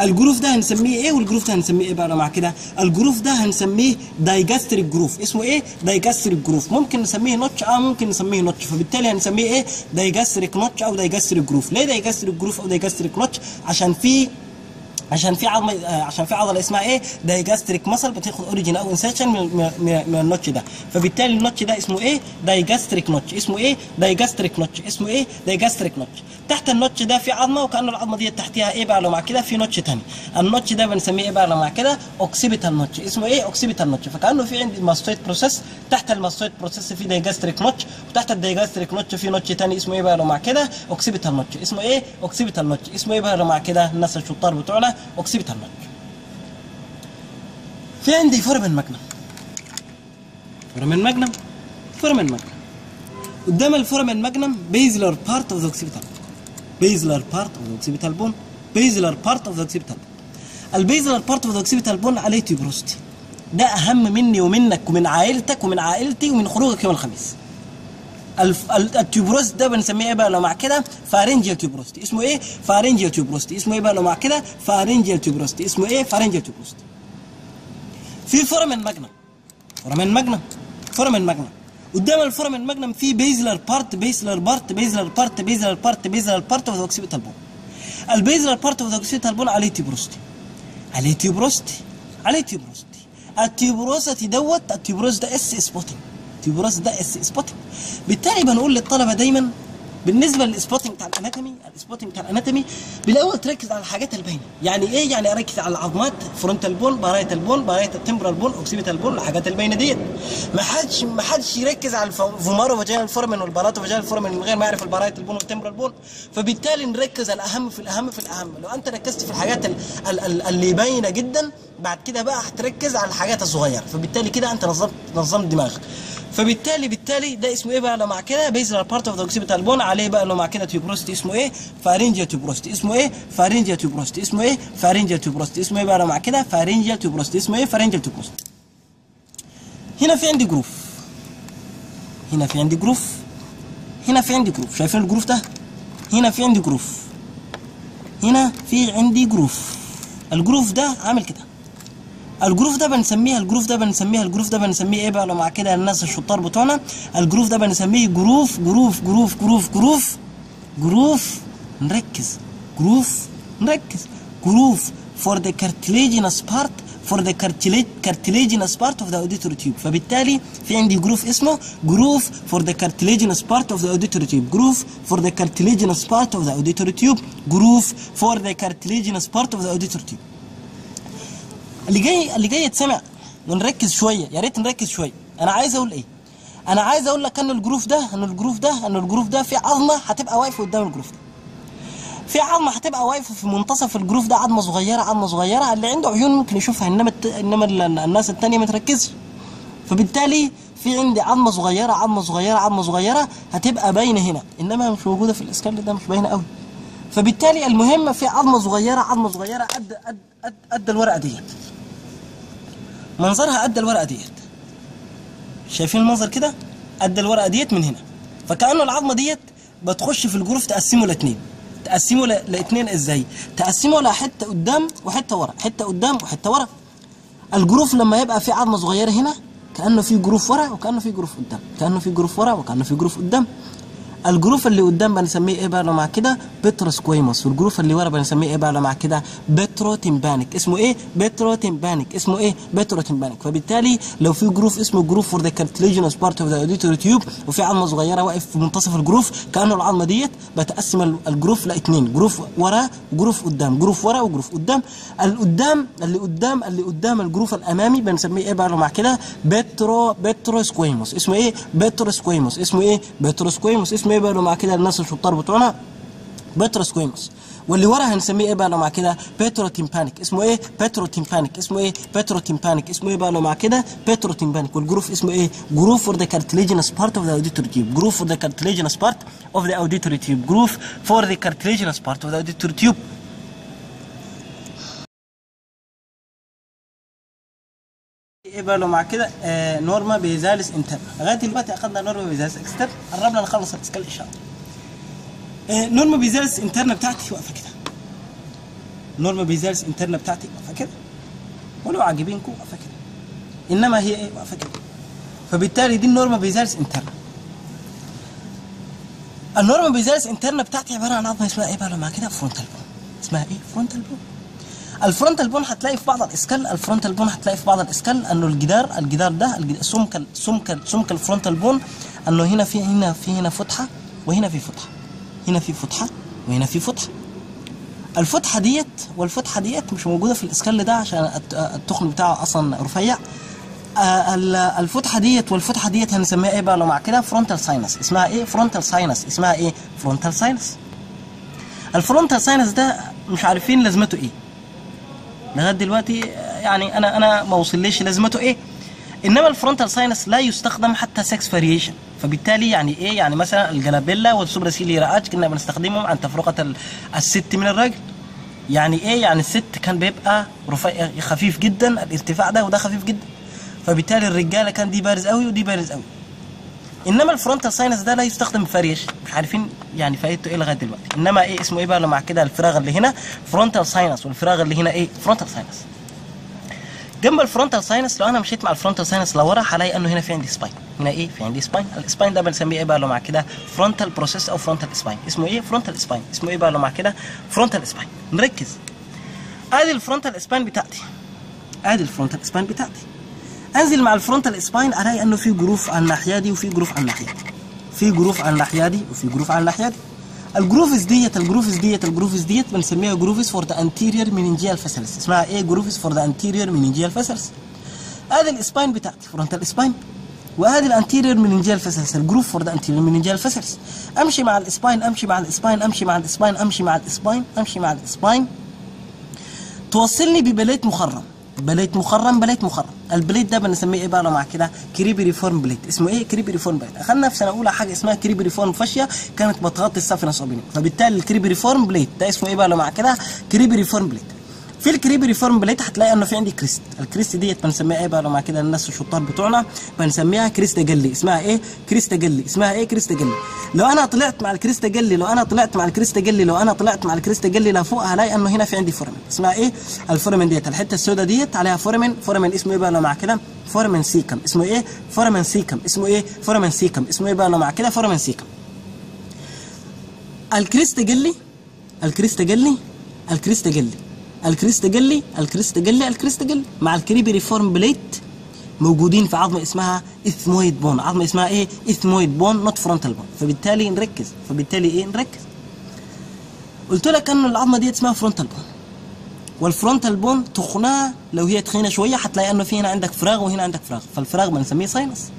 ال groove ده هنسميه إيه؟ وال groove ده هنسميه إيه بقى مع كده؟ ال groove ده هنسميه digastric groove اسمه إيه؟ digastric groove ممكن نسميه notch آه ممكن نسميه notch فبالتالي هنسميه إيه؟ digastric notch أو digastric groove ليه digastric groove أو digastric notch عشان في عشان في عظمة آه، عشان في عضله اسمها إيه؟ digastric muscle بتاخد origin أو insertion من, من, من ال notch ده. فبالتالي ال notch ده اسمه إيه؟ digastric notch. اسمه إيه؟ digastric notch. اسمه إيه؟ digastric notch. تحت ال notch ده في عظمة وكانه العظمة دي تحتها إيه بقى؟ لو مع كده في notch تاني. ال notch ده بنسميه إيه بقى؟ لو مع كده occipital notch. اسمه إيه؟ occipital notch. فكأنه في عندي mastoid process تحت ال mastoid process في digastric notch. وتحت ال digastric notch في notch تاني. اسمه إيه بقى؟ لو مع كده occipital notch. اسمه إيه؟ occipital notch. اسمه إيه بقى؟ لو مع كده الناس الشطار بتوعنا occipital notch في عندي foramen magnum foramen magnum foramen magnum قدام ال foramen magnum basilar part of the occipital basilar part of the occipital bone basilar part of the occipital bone ال basilar part of the occipital bone عليه tuberosity ده أهم مني ومنك ومن عائلتك ومن عائلتي ومن خروجك يوم الخميس. الف... ال- ال tuberosity ده بنسميه إيه بقى؟ لو مع كده pharyngeal tuberosity اسمه إيه؟ pharyngeal tuberosity اسمه إيه بقى؟ لو مع كده pharyngeal tuberosity اسمه إيه؟ pharyngeal tuberosity في foramen magnum foramen magnum foramen magnum قدام ال foramen magnum في basilar part basilar part basilar part basilar part basilar part of occipital bone ال basilar part of occipital bone عليه tuberosity. عليه tuberosity. عليه tuberosity. ال tuberosity دوت ال tuberosity ده is spotting ال tuberosity ده is spotting بالتالي بنقول للطلبة دايما بالنسبة للسبوتنج بتاع الأناتومي السبوتنج بتاع الأناتومي بالأول تركز على الحاجات الباينة. يعني إيه؟ يعني أركز على العظمات frontal bone parietal bone parietal temporal bone occipital bone الحاجات الباينة ديت. ما حدش ما حدش يركز على ال vomerovaginal foramen وال palatovaginal foramen من غير ما يعرف ال parietal bone وال temporal bone فبالتالي نركز على الأهم في الأهم في الأهم. لو أنت ركزت في الحاجات ال- ال- ال- اللي باينة جدا بعد كده بقى هتركز على الحاجات الصغيرة. فبالتالي كده أنت نظمت نظمت دماغك. فبالتالي بالتالي ده اسمه إيه بقى؟ لو مع كده basilar part of the occipital bone عليه بقى لو مع كده tuberosity اسمه إيه؟ pharyngeal tuberosity اسمه إيه؟ pharyngeal tuberosity اسمه إيه؟ pharyngeal tuberosity اسمه إيه بقى لو مع كده؟ pharyngeal tuberosity اسمه إيه؟ pharyngeal tuberosity هنا في عندي groove هنا في عندي groove هنا في عندي groove شايفين ال groove ده؟ هنا في عندي groove هنا في عندي groove ال groove ده عامل كده. ال groove ده بنسميها ال groove ده بنسميها ال groove ده بنسميه إيه بقى؟ لو مع كده الناس الشطار بتوعنا ال groove ده بنسميه groove groove groove groove groove groove. نركز. groove. نركز. groove for the cartilaginous part for the cartilaginous part of the auditory tube فبالتالي في عندي groove اسمه groove for the cartilaginous part of the auditory tube groove for the cartilaginous part of the auditory tube groove for the cartilaginous part of the auditory tube اللي جاي اللي جاي يتسمع ونركز شوية يا ريت نركز شوية. أنا عايز أقول إيه؟ أنا عايز أقول لك إن ال groove ده إن ال groove ده إن ال groove ده في عظمة هتبقى واقفة قدام ال groove ده. في عظمة هتبقى واقفة في منتصف الجروف ده عظمة صغيرة عظمة صغيرة اللي عنده عيون ممكن يشوفها إنما الت... إنما ال- الناس التانية ما تركزش. فبالتالي في عندي عظمة صغيرة عظمة صغيرة عظمة صغيرة هتبقى باينة هنا إنما مش موجودة في الاسكان ده مش باينة قوي فبالتالي المهم في عظمة صغيرة عظمة صغيرة قد قد قد, قد الورقة ديت. منظرها قد الورقة ديت. شايفين المنظر كده؟ قد الورقة ديت من هنا. فكأنه العظمة ديت بتخش في ال groove تقسمه لاثنين تقسمه ل- لاثنين إزاي؟ تقسمه لحتة قدام وحتة ورا. حتة قدام وحتة ورا. ال groove لما يبقى في عظمة صغيرة هنا كأنه في groove ورا وكأنه في groove قدام. كأنه في groove ورا وكأنه في groove قدام. ال groove اللي قدام بنسميه إيه بقى لو مع كده؟ petrosquamous وال groove اللي ورا بنسميه إيه بقى لو مع كده؟ petrotympanic. اسمه إيه؟ petrotympanic. اسمه إيه؟ petrotympanic. فبالتالي لو في groove اسمه groove for the cartilaginous part of the auditory tube وفي عظمة صغيرة واقف في منتصف ال groove كأنه العظمة ديت بتقسم ال- ال groove لاثنين groove ورا و groove قدام. groove ورا و groove قدام. القدام اللي قدام اللي قدام ال groove الأمامي بنسميه إيه بقى لو مع كده؟ petro petrosquamous. اسمه إيه؟ petrosquamous. اسمه إيه؟ petrosquamous. اسمه إيه بقى لو مع كده الناس الشطار بتوعنا. petrosquamous واللي ورا هنسميه إيه بقى لو مع كده petrotympanic اسمه إيه؟ petrotympanic اسمه إيه؟ petrotympanic اسمه إيه بقى لو مع كده؟ petrotympanic وال groove اسمه إيه؟ groove for the cartilaginous part of the auditory tube groove for the cartilaginous part of the auditory tube groove for the cartilaginous part of the auditory tube إيه بقى لو مع كده آه norma basalis interna لغاية دلوقتي أخذنا norma basalis externa قربنا نخلص ال skull إن شاء الله. آه norma basalis interna بتاعتي واقفة كده. norma basalis interna بتاعتي واقفة كده. ولو عاجبينكم واقفة كده. إنما هي إيه؟ واقفة كده. فبالتالي دي ال norma basalis interna. ال norma basalis interna بتاعتي عبارة عن عظمة اسمها إيه بقى؟ لو مع كده frontal bone. اسمها إيه؟ frontal bone. ال frontal bone هتلاقي في بعض ال skull ال frontal bone هتلاقي في بعض ال skull إنه الجدار الجدار ده سمك سمك سمك ال frontal bone إنه هنا في هنا في هنا فتحة وهنا في فتحة هنا في فتحة وهنا في فتحة. الفتحة ديت والفتحة ديت مش موجودة في ال skull ده عشان الت- التخن بتاعه أصلا رفيع. آه، ال- الفتحة ديت والفتحة ديت هنسميها إيه بقى لو مع كده؟ frontal sinus. اسمها إيه؟ frontal sinus. اسمها إيه؟ frontal sinus. ال frontal sinus ده مش عارفين لازمته إيه. لغاية دلوقتي يعني أنا أنا ما وصليش لازمته إيه؟ إنما ال frontal sinus لا يستخدم حتى sex variation فبالتالي يعني إيه؟ يعني مثلا ال glabella وال superciliary arch كنا بنستخدمهم عن تفرقة ال- الست من الرجل. يعني إيه؟ يعني الست كان بيبقى رفيع خفيف جدا الارتفاع ده وده خفيف جدا. فبالتالي الرجالة كان دي بارز قوي ودي بارز قوي إنما ال frontal sinus ده لا يستخدم variation مش عارفين يعني فائدته إيه لغاية دلوقتي. إنما إيه اسمه إيه بقى؟ لو مع كده الفراغ اللي هنا frontal sinus والفراغ اللي هنا إيه؟ frontal sinus جنب ال frontal sinus لو أنا مشيت مع ال frontal sinus لورا هلاقي إنه هنا في عندي spine هنا إيه؟ في عندي spine ال spine ده بنسميه إيه بقى؟ لو مع كده frontal process أو frontal spine اسمه إيه؟ frontal spine اسمه إيه بقى؟ لو مع كده frontal spine نركز. ادي ال frontal spine بتاعتي ادي ال frontal spine بتاعتي أنزل مع ال frontal spine الاقي أنه في groove على الناحية دي وفي groove على الناحية دي. في groove على الناحية دي وفي groove على الناحية دي. ال grooves ديت ال grooves ديت ال grooves ديت بنسميها grooves for the anterior meningeal vessels اسمها إيه grooves for the anterior meningeal vessels ادي ال spine بتاعتي frontal spine وادي ال anterior meningeal vessels ال groove for the anterior meningeal vessels أمشي مع ال spine أمشي مع ال spine أمشي مع ال spine أمشي مع ال spine أمشي مع ال spine توصلني ب plate مخرم. plate مخرم plate مخرم. ال plate ده بنسميه إيه بقى؟ لو مع كده cribriform plate. اسمه إيه؟ cribriform plate. اخذنا في سنة أولى حاجة اسمها cribriform fascia كانت بتغطي ال saphenous opening فبالتالي ال cribriform plate. ده اسمه إيه بقى؟ لو مع كده cribriform plate. في ال cribriform plate هتلاقي انه في عندي crest. ال crest ديت بنسميها إيه بقى؟ لو مع كده الناس الشطار بتوعنا بنسميها crista galli. اسمها إيه؟ crista galli. اسمها إيه crista galli؟ لو أنا طلعت مع ال crista galli لو أنا طلعت مع ال crista galli لو أنا طلعت مع ال crista galli لفوق هلاقي انه هنا في عندي foramen اسمها إيه؟ ال foramen ديت. الحتة السوداء ديت عليها foramen foramen اسمه إيه بقى؟ لو مع كده foramen cecum. اسمه إيه؟ foramen cecum. اسمه إيه؟ foramen cecum. اسمه إيه بقى؟ لو مع كده foramen cecum. الكريست جلي الكريست جلي الكريست جلي. الكريست جلي الكريست جلي مع الكريبي ريفورم بليت موجودين في عظمة اسمها ethmoid bone. عظمة اسمها إيه؟ ethmoid bone not frontal bone فبالتالي نركز. فبالتالي إيه؟ نركز. قلت لك إنه العظمة دي اسمها frontal bone وال frontal bone تخنها لو هي تخينة شوية هتلاقي إنه في هنا عندك فراغ وهنا عندك فراغ. فالفراغ بنسميه sinus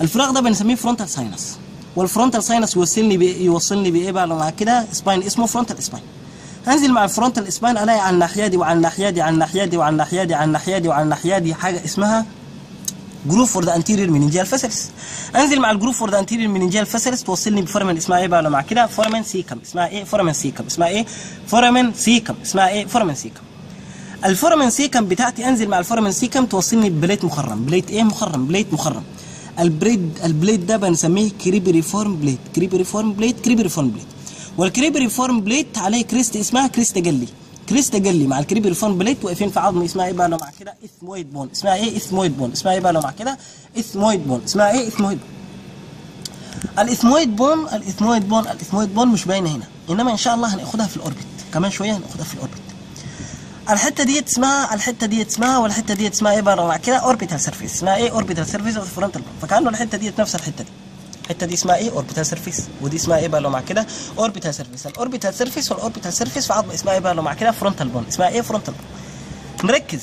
الفراغ ده بنسميه frontal sinus وال frontal sinus يوصلني بإيه؟ يوصلني بإيه بقى؟ مع كده spine اسمه frontal spine هنزل مع ال frontal spine الاقي على الناحية دي وعلى الناحية دي على الناحية دي وعلى الناحية دي على الناحية دي وعلى الناحية دي حاجة اسمها groove for the anterior meningeal vessels انزل مع ال groove for the anterior meningeal vessels توصلني ب foramen اسمها إيه بقى لو مع كده؟ foramen cecum. اسمها إيه؟ foramen cecum. اسمها إيه؟ foramen cecum. اسمها إيه؟ foramen cecum. ال foramen cecum بتاعتي أنزل مع ال foramen cecum توصلني ب plate مخرم. plate إيه مخرم؟ plate مخرم. البريد ال plate ده بنسميه cribriform plate cribriform plate cribriform plate وال cribriform plate عليه crest اسمها crista galli. crista galli مع ال cribriform plate واقفين في عظم اسمها إيه بقى؟ لو مع كده ethmoid bone. اسمها إيه؟ ethmoid bone. اسمها إيه بقى؟ لو مع كده ethmoid bone. اسمها إيه؟ ethmoid bone. ال ethmoid bone ال ethmoid bone ال ethmoid bone مش باينة هنا. إنما إن شاء الله هناخدها في ال orbit كمان شوية هناخدها في ال orbit الحتة ديت اسمها الحتة ديت اسمها والحتة ديت اسمها إيه بقى؟ مع كده orbital surface اسمها إيه؟ orbital surface of frontal فكأنه الحتة ديت نفس الحتة دي. الحتة دي اسمها إيه؟ orbital surface ودي اسمها إيه بقى لو مع كده؟ orbital surface ال orbital surface وال orbital surface في عظمه اسمها إيه بقى لو مع كده؟ frontal bone اسمها إيه؟ frontal bone نركز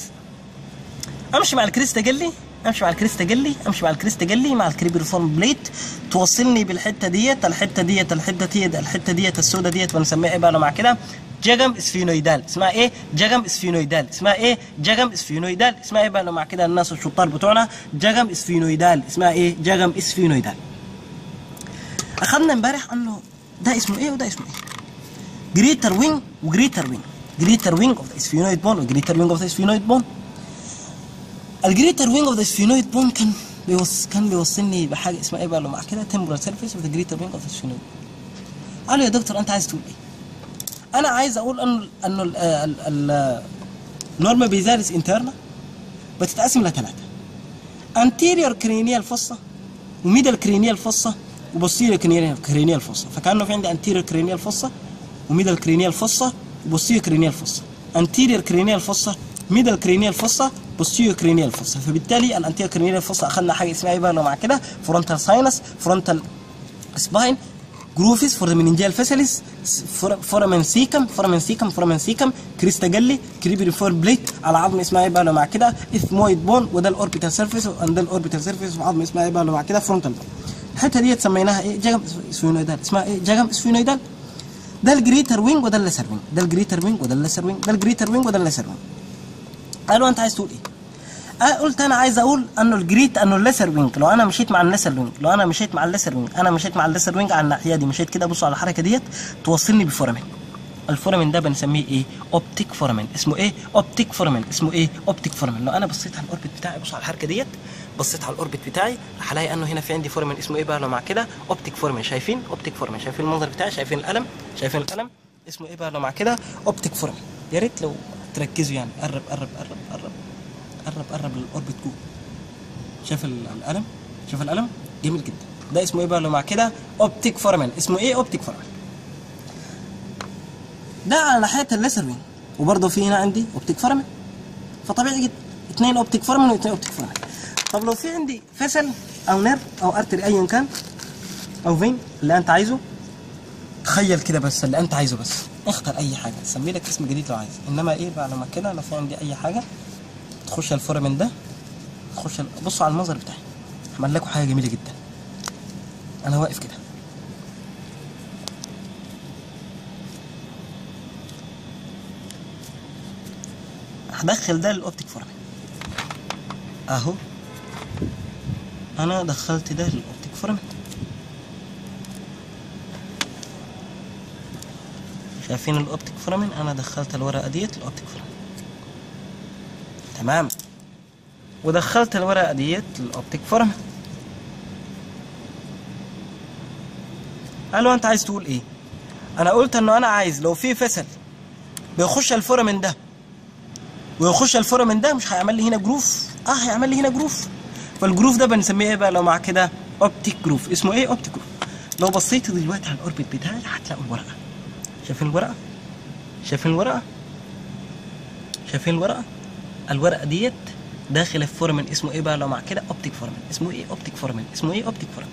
امشي مع ال crista galli. امشي مع ال crista galli. امشي مع ال crista galli مع ال cribriform plate. توصلني بالحتة ديت الحتة ديت الحتة ديت الحتة ديت السوداء ديت بنسميها إيه بقى لو مع كده؟ jugum sphenoidale اسمها إيه؟ jugum sphenoidale اسمها إيه؟ jugum sphenoidale اسمها إيه بقى لو مع كده؟ الناس الشطار بتوعنا. jugum sphenoidale اسمها إيه؟ jugum sphenoidale أخذنا امبارح انه ده اسمه إيه وده اسمه إيه؟ greater wing و greater wing greater wing of the sphenoid bone و greater wing of the sphenoid bone ال greater wing of the sphenoid bone كان بيوص كان بيوصلني بحاجة اسمها إيه بقى؟ لو مع كده temporal surface of the greater wing of the sphenoid قالوا يا دكتور أنت عايز تقول إيه؟ أنا عايز أقول إنه إنه ال norma basalis interna بتتقسم لثلاثه anterior cranial fossa و middle cranial fossa cranial cranial fossa فكأنه في عندي anterior cranial fossa و middle cranial fossa و posterior cranial fossa anterior cranial fossa middle cranial fossa posterior cranial fossa فبالتالي ال anterior cranial fossa أخذنا حاجة اسمها إيه بقى؟ مع كده. Frontal sinus frontal spine grooves for the meningeal vessels foramen cecum foramen cecum foramen cecum crista galli cribriform plate على عظم اسمها إيه بقى؟ مع كده. ethmoid bone وده ال orbital surface وده ال orbital surface وعظم اسمها إيه بقى؟ مع كده. frontal bone الحته ديت سميناها إيه؟ jugum sphenoidale اسمها إيه؟ jugum sphenoidale ده ال greater wing وده ال lesser wing ده ال greater wing وده ال lesser wing ده ال greater wing وده ال lesser wing قالوا أنت عايز تقول إيه؟ قلت أنا عايز أقول انه ال great انه ال lesser wing لو أنا مشيت مع ال lesser wing لو أنا مشيت مع ال lesser wing أنا مشيت مع ال lesser wing على الناحية دي. مشيت كده بصوا على الحركة ديت. توصلني ب foramen. ال foramen ده بنسميه إيه؟ optic foramen. اسمه إيه؟ optic foramen. اسمه إيه؟ optic foramen. لو أنا بصيت على ال orbit بتاعي بصوا على الحركة ديت. بصيت على ال orbit بتاعي هلاقي أنه هنا في عندي foramen اسمه إيه بقى؟ لو مع كده optic foramen شايفين؟ optic foramen شايفين المنظر بتاعي؟ شايفين القلم؟ شايفين القلم؟ اسمه إيه بقى؟ لو مع كده optic foramen يا ريت لو تركزوا يعني. قرب قرب قرب قرب. قرب قرب لل orbit جوه. شايف القلم؟ شايف القلم؟ جميل جدا. ده اسمه إيه بقى؟ لو مع كده optic foramen اسمه إيه؟ optic foramen ده على ناحية ال lesser وبرضه في هنا عندي optic foramen فطبيعي جدا. اثنين optic foramen واثنين optic foramen طب لو في عندي vessel أو nerve أو artery ايا كان أو فين اللي أنت عايزه تخيل كده بس اللي أنت عايزه بس. اختار أي حاجة سمي لك اسم جديد لو عايز. إنما إيه بقى لما كده لو في عندي أي حاجة تخش ال foramen ده تخش بصوا على المنظر بتاعي. عمل لكم حاجة جميلة جدا. أنا واقف كده. هدخل ده لل optic foramen أهو. أنا دخلت ده لل optic foramen شايفين ال optic foramen أنا دخلت الورقة ديت ال optic foramen تمام. ودخلت الورقة ديت لل optic foramen قالوا أنت عايز تقول إيه؟ أنا قلت إنه أنا عايز لو في vessel بيخش ال foramen ده ويخش ال foramen ده مش هيعمل لي هنا groove. آه هيعمل لي هنا groove. فال groove ده بنسميه إيه بقى؟ لو مع كده optic groove اسمه إيه؟ optic groove لو بصيت دلوقتي على ال orbit بتاعي هتلاقوا الورقة. شايفين الورقة؟ شايفين الورقة؟ شايفين الورقة؟ الورقة ديت داخل ال foramen اسمه إيه بقى؟ لو مع كده optic foramen. اسمه إيه؟ optic foramen. اسمه إيه؟ optic foramen.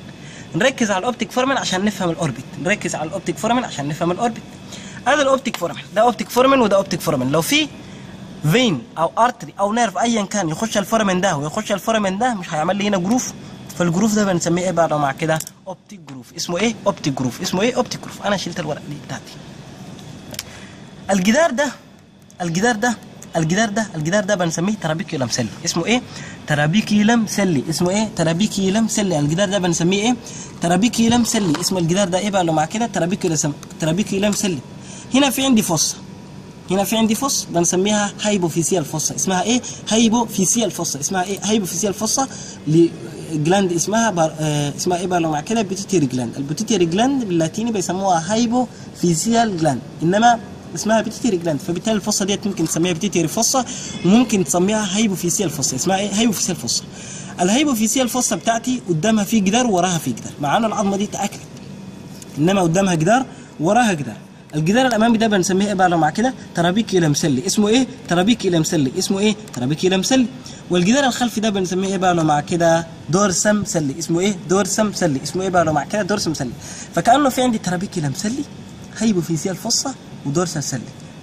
نركز على ال optic foramen عشان نفهم ال orbit نركز على ال optic foramen عشان نفهم ال orbit هذا ال optic foramen. ده optic foramen وده optic foramen. لو في vein أو artery أو nerve ايا كان يخش ال foramen ده ويخش ال foramen ده مش هيعمل لي هنا groove فال groove ده بنسميه إيه بقى مع كده؟ optic groove اسمه إيه؟ optic groove اسمه إيه؟ optic groove أنا شلت الورقة دي بتاعتي. الجدار ده الجدار ده الجدار ده الجدار ده بنسميه tuberculum sellae اسمه إيه؟ tuberculum sellae اسمه إيه؟ tuberculum sellae الجدار ده بنسميه إيه؟ tuberculum sellae اسم الجدار ده إيه بقى لو مع كده؟ tuberculum tuberculum sellae هنا في عندي fossa هنا في عندي fossa بنسميها hypophyseal fossa. اسمها إيه؟ hypophyseal fossa. اسمها إيه؟ hypophyseal fossa ل gland اسمها بار... آه اسمها إيه بقى مع كده؟ pituitary gland. ال pituitary gland باللاتيني بيسموها hypophyseal gland إنما اسمها pituitary gland. فبالتالي ال fossa ديت ممكن تسميها pituitary fossa وممكن تسميها hypophyseal fossa. اسمها إيه؟ hypophyseal fossa. ال hypophyseal fossa بتاعتي قدامها في جدار وراها في جدار. مع ان العظمة دي اتاكلت إنما قدامها جدار وراها جدار. الجدار الأمامي ده بنسميه إيه بقى لو مع كده؟ tuberculum sellae اسمه إيه؟ tuberculum sellae اسمه إيه؟ tuberculum sellae والجدار الخلفي ده بنسميه إيه بقى لو مع كده؟ dorsum sellae اسمه إيه؟ dorsum sellae اسمه إيه بقى لو مع كده؟ dorsum sellae فكأنه في عندي tuberculum sellae hypophyseal fossa و dorsum sellae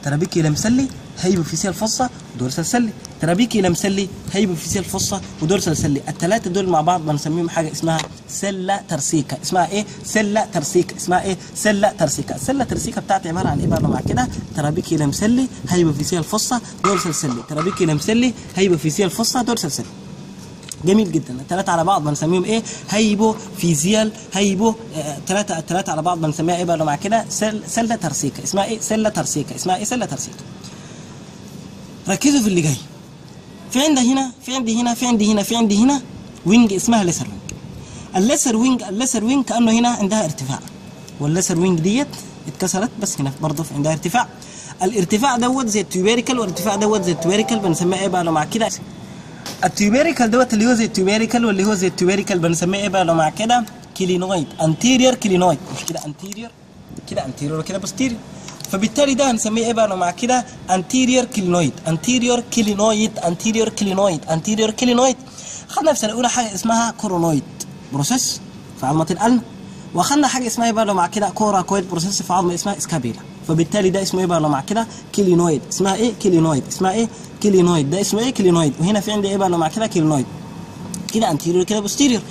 tuberculum sellae hypophyseal fossa و dorsum sellae. tuberculum sellae hypophyseal fossa و dorsum sellae. الثلاثه دول مع بعض بنسميهم حاجة اسمها sella turcica اسمها إيه؟ sella turcica اسمها إيه؟ sella turcica ال sella turcica بتاعتي عبارة عن إيه بقى؟ مع كده tuberculum sellae hypophyseal fossa dorsum sellae. tuberculum sellae hypophyseal fossa dorsum sellae. جميل جدا. الثلاثه على بعض بنسميهم إيه؟ hypophyseal hypo ثلاثة آه الثلاثه على بعض بنسميها إيه بقى مع كده؟ sell sella turcica اسمها إيه؟ sella turcica اسمها إيه؟ sella turcica ركزوا في اللي جاي. في عندي هنا في عندي هنا في عندي هنا في عندي هنا wing اسمها lesser wing ال lesser wing ال lesser wing كأنه هنا عندها ارتفاع. وال lesser wing ديت اتكسرت بس هنا برضه عندها ارتفاع. الارتفاع دوت زي ال tubercle والارتفاع دوت زي ال tubercle بنسميها إيه بقى مع كده؟ ال tubercle دوت اللي هو زي ال tubercle واللي هو زي ال tubercle بنسميه إيه بقى؟ لو مع كده clinoid. anterior clinoid. مش كده anterior كده anterior وكده posterior فبالتالي ده هنسميه إيه بقى؟ لو مع كده anterior clinoid. anterior clinoid. anterior clinoid. anterior clinoid. خدنا في سنة أولى حاجة اسمها coronoid process في عظمة ال ulna. وأخدنا حاجة اسمها إيه بقى؟ لو مع كده coracoid process في عظمة اسمها scapula فبالتالي ده اسمه إيه بقى لو مع كده clinoid. اسمها إيه؟ clinoid. اسمها إيه؟ clinoid. ده اسمه إيه؟ clinoid. وهنا في عندي إيه بقى لو مع كده clinoid. كده anterior كده posterior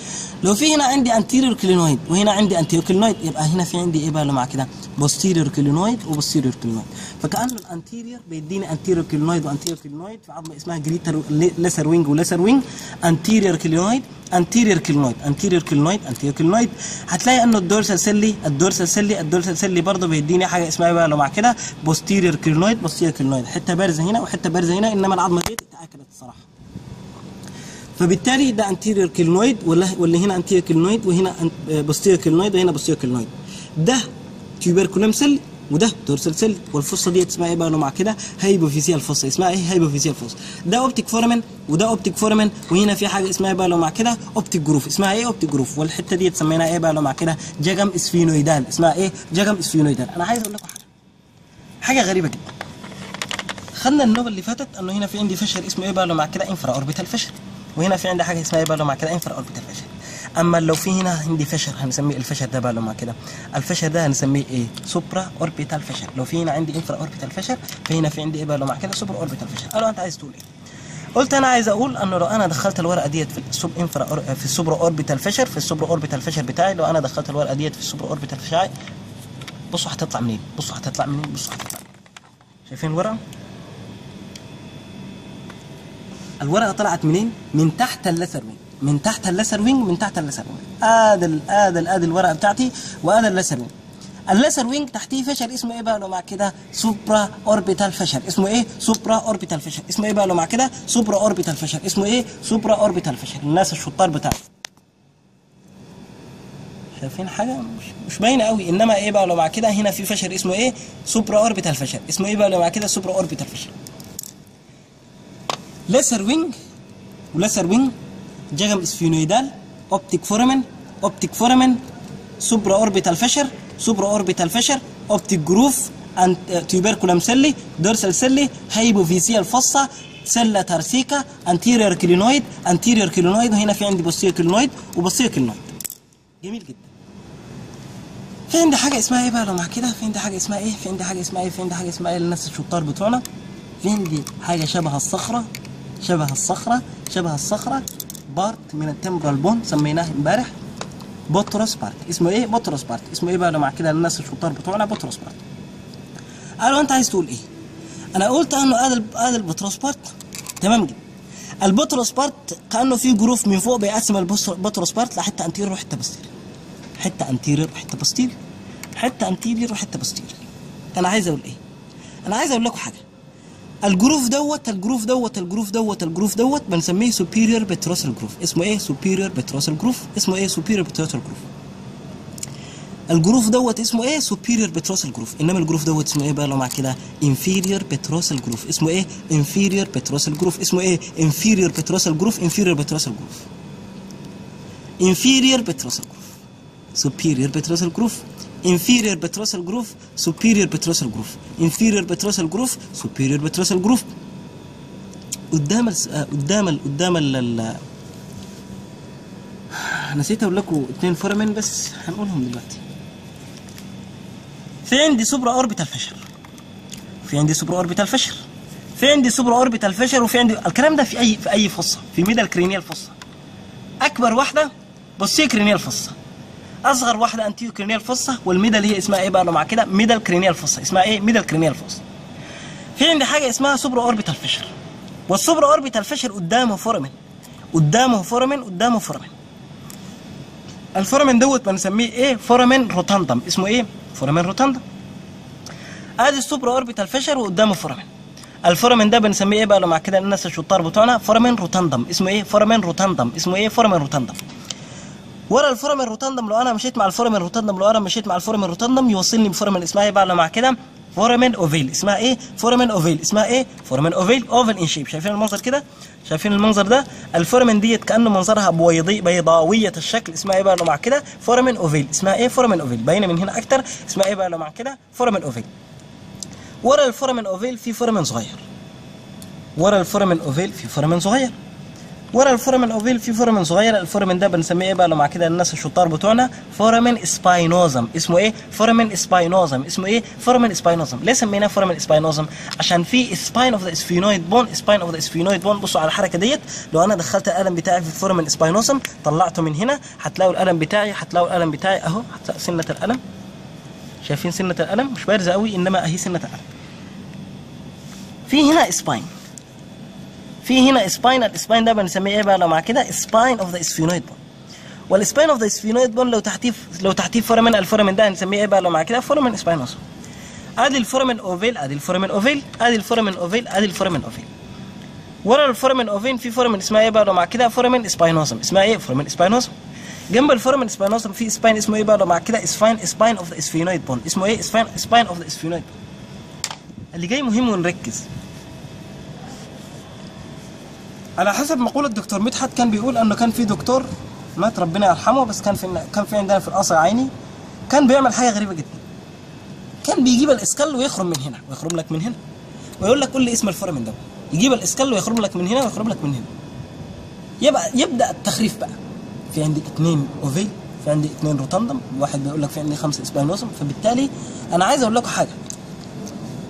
لو في هنا عندي anterior clinoid وهنا عندي anterior clinoid يبقى هنا في عندي إيه بقى؟ لو مع كده posterior clinoid و posterior clinoid فكأنه ال anterior بيديني anterior clinoid و anterior clinoid في عظمة اسمها greater lesser wing و lesser wing anterior clinoid anterior clinoid anterior clinoid anterior clinoid هتلاقي إنه ال dorsum sellae ال dorsum sellae ال dorsum sellae برضه بيديني حاجة اسمها بقى؟ لو مع كده posterior clinoid posterior clinoid حتة بارزة هنا وحتة بارزة هنا إنما العظمة دي اتاكلت الصراحة. فبالتالي ده anterior clinoid ولا ولا هنا anterior clinoid وهنا posterior clinoid وهنا posterior clinoid ده tuberculum sellae وده dorsum sellae وال fossa دي اسمها إيه بقى لو مع كده؟ hypophyseal fossa اسمها إيه؟ hypophyseal fossa ده optic foramen وده optic foramen وهنا في حاجة اسمها إيه بقى لو مع كده؟ optic groove اسمها إيه optic groove والحتة دي سميناها إيه بقى لو مع كده؟ jugum sphenoidale اسمها إيه؟ jugum sphenoidale أنا عايز أقول لكم حاجة. حاجة غريبة جدا. خدنا النوبه اللي فاتت إنه هنا في عندي fissure اسمه إيه بقى لو مع كده؟ inferior orbital fissure. وهنا في عندي حاجة اسمها إيه بقى لو مع كده؟ inferior orbital fissure أما لو في هنا عندي fissure هنسميه ال fissure ده بقى لو مع كده. ال fissure ده هنسميه إيه؟ superior orbital fissure لو في هنا عندي inferior orbital fissure فهنا في عندي إيه بقى لو مع كده؟ superior orbital fissure قالوا أنت عايز تقول إيه؟ قلت أنا عايز أقول انه لو أنا دخلت الورقة ديت في ال sup inferior or... في ال superior orbital fissure في ال superior orbital fissure بتاعي لو أنا دخلت الورقة ديت في ال superior orbital fissure بصوا هتطلع منين؟ بصوا هتطلع منين؟ بصوا هتطلع منين؟ شايفين الورقة؟ الورقة طلعت منين؟ من تحت ال lesser wing من تحت ال lesser wing من تحت ال lesser wing ادي ادي ادي الورقة بتاعتي وادي ال lesser wing ال lesser wing تحتيه fissure. اسمه إيه بقى لو مع كده؟ superior orbital fissure. اسمه إيه؟ superior orbital fissure. اسمه إيه بقى لو مع كده؟ superior orbital fissure. اسمه إيه؟ superior orbital fissure. الناس الشطار بتاعي شايفين حاجة؟ مش, مش باينة قوي. إنما إيه بقى لو مع كده؟ هنا في fissure. اسمه إيه؟ superior orbital fissure. اسمه إيه بقى لو مع كده؟ superior orbital fissure. lesser wing و lesser wing jugum sphenoidale optic foramen optic foramen superior orbital fissure superior orbital fissure optic groove انت tuberculum sellae dorsum sellae hypophyseal fossa sella turcica anterior clinoid anterior clinoid وهنا في عندي posterior clinoid و posterior clinoid جميل جدا. في عندي حاجة اسمها إيه بقى لو مع كده؟ في عندي حاجة اسمها إيه؟ في عندي حاجة اسمها إيه؟ في عندي حاجة اسمها إيه؟ للناس الشطار بتوعنا. في عندي حاجة شبه الصخرة. شبه الصخرة شبه الصخرة part من ال temporal bone سميناه امبارح petrous part. اسمه إيه؟ petrous part. اسمه إيه بقى لو مع كده الناس الشطار بتوعنا؟ petrous part. قالوا أنت عايز تقول إيه؟ أنا قلت إنه هذا هذا ال petrous part تمام جدا. ال petrous part كأنه في groove من فوق بيقسم ال petrous part لحتة anterior وحتة posterior حتة anterior وحتة posterior حتة anterior وحتة posterior أنا عايز أقول إيه؟ أنا عايز أقول لكم حاجة. ال groove دوت ال groove دوت ال groove دوت ال groove دوت بنسميه superior petrosal groove اسمه إيه superior petrosal groove اسمه إيه superior petrosal groove ال groove دوت اسمه إيه superior petrosal groove انما ال groove دوت اسمه إيه بقى لو مع كده inferior petrosal groove اسمه إيه inferior petrosal groove اسمه إيه inferior petrosal groove inferior petrosal groove inferior petrosal groove superior petrosal groove inferior petrosal groove superior petrosal groove. Inferior petrosal groove superior petrosal groove. قدام الس... آه، قدام ال... قدام. نسيت أقول لكم اثنين foramen بس هنقولهم دلوقتي. في عندي supra orbital fissure. في عندي supra orbital fissure. في عندي supra orbital fissure وفي عندي الكلام ده في اي في أي fossa. في middle cranial fossa. أكبر واحدة posterior cranial fossa. أصغر واحدة anterior cranial fossa وال middle هي اسمها إيه بقى؟ مع كده. middle cranial fossa اسمها إيه؟ middle cranial fossa في عندي حاجة اسمها supra orbital fissure وال supra orbital fissure قدامه foramen قدامه foramen قدامه foramen ال foramen دوت بنسميه إيه؟ foramen rotundum اسمه إيه؟ foramen rotundum آدي ال supra orbital fissure وقدامه foramen ال foramen ده بنسميه إيه بقى؟ لو مع كده الناس الشطار بتوعنا foramen rotundum اسمه إيه؟ foramen rotundum اسمه إيه؟ foramen rotundum ورا ال foramen ال rotundum لو أنا مشيت مع ال foramen ال rotundum لو أنا مشيت مع ال foramen ال rotundum يوصلني ب foramen اسمها إيه بقى لو مع كده؟ foramen ovale. اسمها إيه؟ foramen ovale. اسمها إيه؟ foramen ovale. oval in shape. شايفين المنظر كده؟ شايفين المنظر ده؟ ال foramen ديت كأنه منظرها بويضي بيضاوية الشكل. اسمها إيه بقى لو مع كده؟ foramen ovale. اسمها إيه؟ foramen ovale. باينة من هنا أكتر. اسمها إيه بقى لو مع كده؟ foramen ovale. ورا ال foramen ovale في foramen صغير. ورا ال foramen ovale في foramen صغير. ورا ال foramen ovale في foramen صغير ال foramen ده بنسميه إيه بقى؟ لو مع كده الناس الشطار بتوعنا foramen spinosum. اسمه إيه؟ foramen spinosum. اسمه إيه؟ foramen spinosum. ليه سميناه foramen spinosum؟ عشان في spine of the sphenoid bone spine of the sphenoid bone بصوا على الحركة ديت لو أنا دخلت القلم بتاعي في ال foramen spinosum طلعته من هنا هتلاقوا القلم بتاعي هتلاقوا القلم بتاعي أهو. سنة القلم. شايفين سنة القلم؟ مش بارزة قوي إنما أهي سنة القلم. في هنا spine في هنا spine ال spine ده بنسميه إيه بقى؟ لو مع كده spine of the sphenoid bone وال spine of the sphenoid bone لو تحتيه لو تحتيه foramen ال foramen ده هنسميه إيه بقى؟ لو مع كده foramen spinosum ادي ال foramen ovale ادي ال foramen ovale ادي ال foramen ovale ادي ال foramen ovale ورا ال foramen ovale في foramen اسمها إيه بقى؟ لو مع كده foramen spinosum اسمها إيه؟ foramen spinosum جنب ال foramen spinosum في spine اسمه إيه بقى؟ لو مع كده spine spine of the sphenoid bone اسمه إيه؟ spine spine of the sphenoid اللي جاي مهم ونركز. على حسب مقولة دكتور مدحت كان بيقول إنه كان في دكتور مات ربنا يرحمه بس كان في كان في عندنا في القصر عيني. كان بيعمل حاجة غريبة جدا. كان بيجيب ال skull ويخرم من هنا ويخرم لك من هنا. ويقول لك قول لي اسم ال foramen ده. يجيب ال skull ويخرم لك من هنا ويخرم لك من هنا. يبقى يبدأ التخريف بقى. في عندي اثنين ovale في عندي اثنين rotundum واحد بيقول لك في عندي خمسه spinosum فبالتالي أنا عايز أقول لكم حاجة.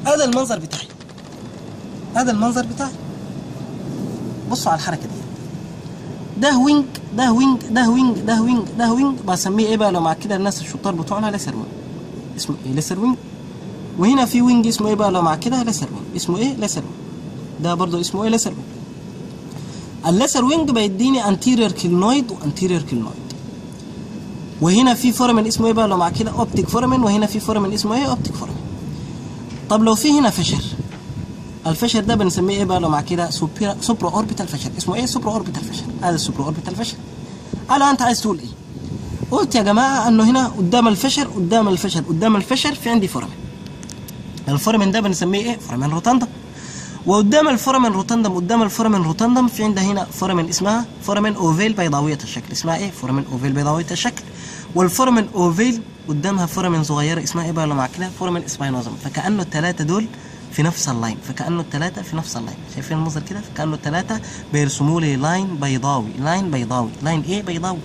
هذا المنظر بتاعي. هذا المنظر بتاعي. بصوا على الحركة دي. ده wing ده wing ده wing ده wing ده wing بسميه إيه بقى؟ لو مع كده الناس الشطار بتوعنا lesser wing. اسمه إيه؟ lesser wing. وهنا في wing اسمه إيه بقى؟ لو مع كده lesser wing. اسمه إيه؟ lesser wing. ده برضه اسمه إيه؟ lesser wing. ال lesser wing بيديني anterior clinoid و anterior clinoid وهنا في foramen اسمه إيه بقى؟ لو مع كده optic foramen وهنا في foramen اسمه إيه؟ optic foramen طب لو في هنا fissure. ال fissure ده بنسميه إيه بقى؟ لو مع كده supra orbital fissure. اسمه إيه؟ supra orbital fissure. هذا ال supra orbital fissure. قال أنت عايز تقول إيه؟ قلت يا جماعة إنه هنا قدام ال fissure قدام ال fissure قدام ال fissure في عندي foramen ال foramen ده بنسميه إيه؟ foramen rotundum. وقدام ال foramen rotundum قدام ال foramen rotundum في عندها هنا foramen اسمها foramen ovale بيضاوية الشكل. اسمها إيه؟ foramen ovale بيضاوية الشكل. وال foramen ovale قدامها foramen صغيرة اسمها إيه بقى؟ لو مع كده foramen spinosum فكأنه الثلاثه دول في نفس ال line فكأنه الثلاثه في نفس ال line شايفين المنظر كده؟ فكأنه الثلاثه بيرسموا لي line بيضاوي line بيضاوي line إيه بيضاوي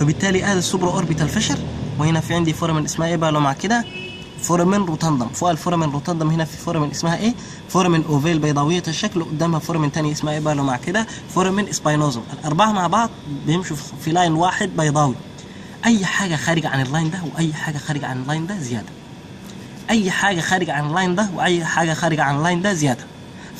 فبالتالي هذا ال supra orbital fissure وهنا في عندي foramen اسمها إيه بقى لو مع كده foramen rotundum فوق ال foramen rotundum هنا في foramen اسمها إيه foramen ovale بيضاويه الشكل قدامها foramen تاني اسمها إيه بقى لو مع كده foramen spinosum الأربعة مع بعض بيمشوا في line واحد بيضاوي أي حاجة خارجة عن ال line ده وأي حاجة خارجة عن ال line ده زيادة. أي حاجة خارجه عن ال line ده وأي حاجة خارجه عن ال line ده زيادة.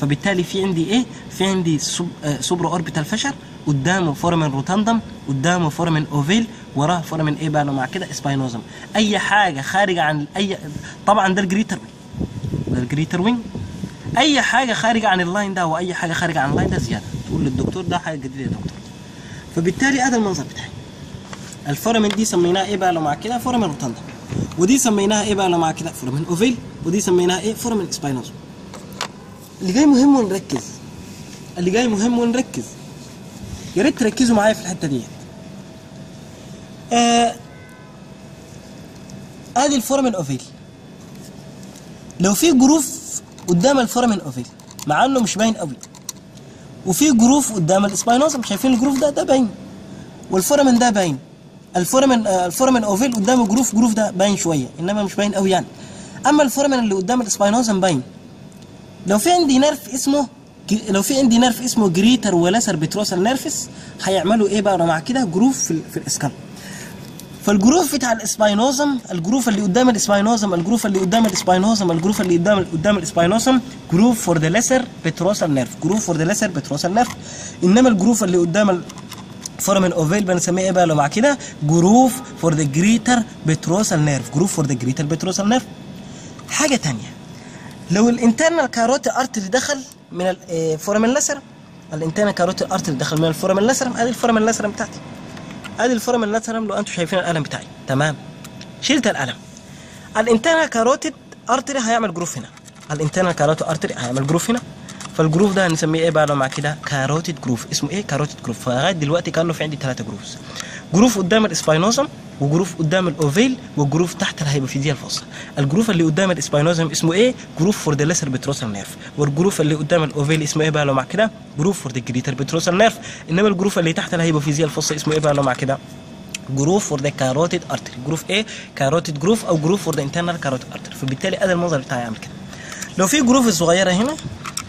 فبالتالي في عندي إيه؟ في عندي sup superior orbital fissure قدامه foramen rotundum قدامه foramen ovale وراه foramen إيه بقى مع كده spinosum أي حاجة خارجه عن اي طبعا ده ال greater ده ال greater wing أي حاجة خارجه عن ال line ده وأي حاجة خارجه عن ال line ده زيادة. تقول للدكتور ده حاجة جديدة يا دكتور. فبالتالي هذا المنظر بتاعي. ال foramen دي سميناها إيه بقى لو مع كده؟ foramen rotundum ودي سميناها إيه بقى؟ لو مع كده foramen ovale ودي سميناها إيه؟ foramen spinosum اللي جاي مهم ونركز. اللي جاي مهم ونركز. يا ريت تركزوا معايا في الحتة ديت آه آدي ال foramen ovale لو في groove قدام ال foramen ovale مع إنه مش باين قوي. وفي groove قدام ال spinosum شايفين ال groove ده؟ ده باين. وال foramen ده باين. ال foramen آه ال foramen ovale قدامه groove groove ده باين شوية إنما مش باين قوي يعني. أما ال foramen اللي قدام ال spinosum باين. لو في عندي nerve اسمه لو في عندي nerve اسمه greater و lesser petrosal nerves هيعملوا إيه بقى مع كده groove في, في ال skull فال groove بتاع ال spinosum ال groove اللي قدام ال spinosum ال groove اللي قدام ال spinosum ال groove اللي قدام قدام ال spinosum groove for the lesser petrosal nerve groove for the lesser petrosal nerve إنما ال groove اللي قدام foramen ovale بنسميه إيه بقى؟ لو مع كده groove for the greater petrosal nerve. groove for the greater petrosal nerve. حاجة ثانية لو ال internal carotid artery دخل من ال foramen lacerum ال internal carotid artery دخل من ال foramen lacerum أدي ال foramen lacerum بتاعتي. أدي ال foramen lacerum لو أنتم شايفين القلم بتاعي. تمام؟ شلت القلم ال internal carotid artery هيعمل groove هنا. ال internal carotid artery هيعمل groove هنا. فال groove ده هنسميه إيه بقى لو مع كده؟ carotid groove اسمه إيه؟ carotid groove فلغاية دلوقتي كأنه في عندي ثلاثة grooves. groove قدام ال spinosum و groove قدام ال ovale و groove تحت ال hypophyseal fossa ال groove اللي قدام ال spinosum اسمه إيه؟ groove for the lesser petrosal nerve وال groove اللي قدام ال ovale اسمه إيه بقى لو مع كده؟ groove for the greater petrosal nerve إنما ال groove اللي تحت ال hypophyseal fossa اسمه إيه بقى لو مع كده؟ groove for the carotid artery groove إيه؟ carotid groove أو groove for the internal carotid artery فبالتالي أدي المنظر بتاعي عامل كده. لو في groove صغيرة هنا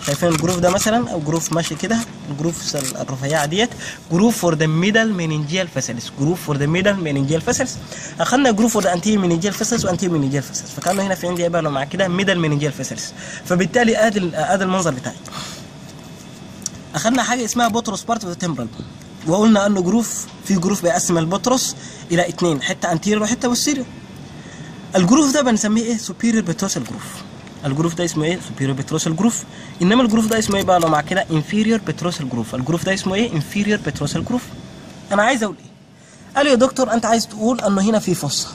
شايفين ال groove ده مثلا أو groove ماشي كده ال groove الرفيعة ديت groove for the middle meningeal vessels groove for the middle meningeal vessels أخذنا groove for the anterior meningeal vessels و anterior meningeal vessels فكان هنا في عندي بقى مع كده middle meningeal vessels فبالتالي آدي آدي المنظر بتاعي. أخذنا حاجة اسمها petrous part of temporal وقلنا أنه groove في groove بيقسم ال petrous إلى اثنين حتة anterior وحتة posterior ال groove ده بنسميه إيه؟ superior petrosal groove. ال groove ده اسمه إيه؟ superior petrosal groove. إنما ال groove ده اسمه إيه بقى؟ لو مع كده inferior petrosal groove. ال groove ده اسمه إيه؟ inferior petrosal groove. أنا عايز أقول إيه؟ قال يا دكتور أنت عايز تقول إنه هنا في fossa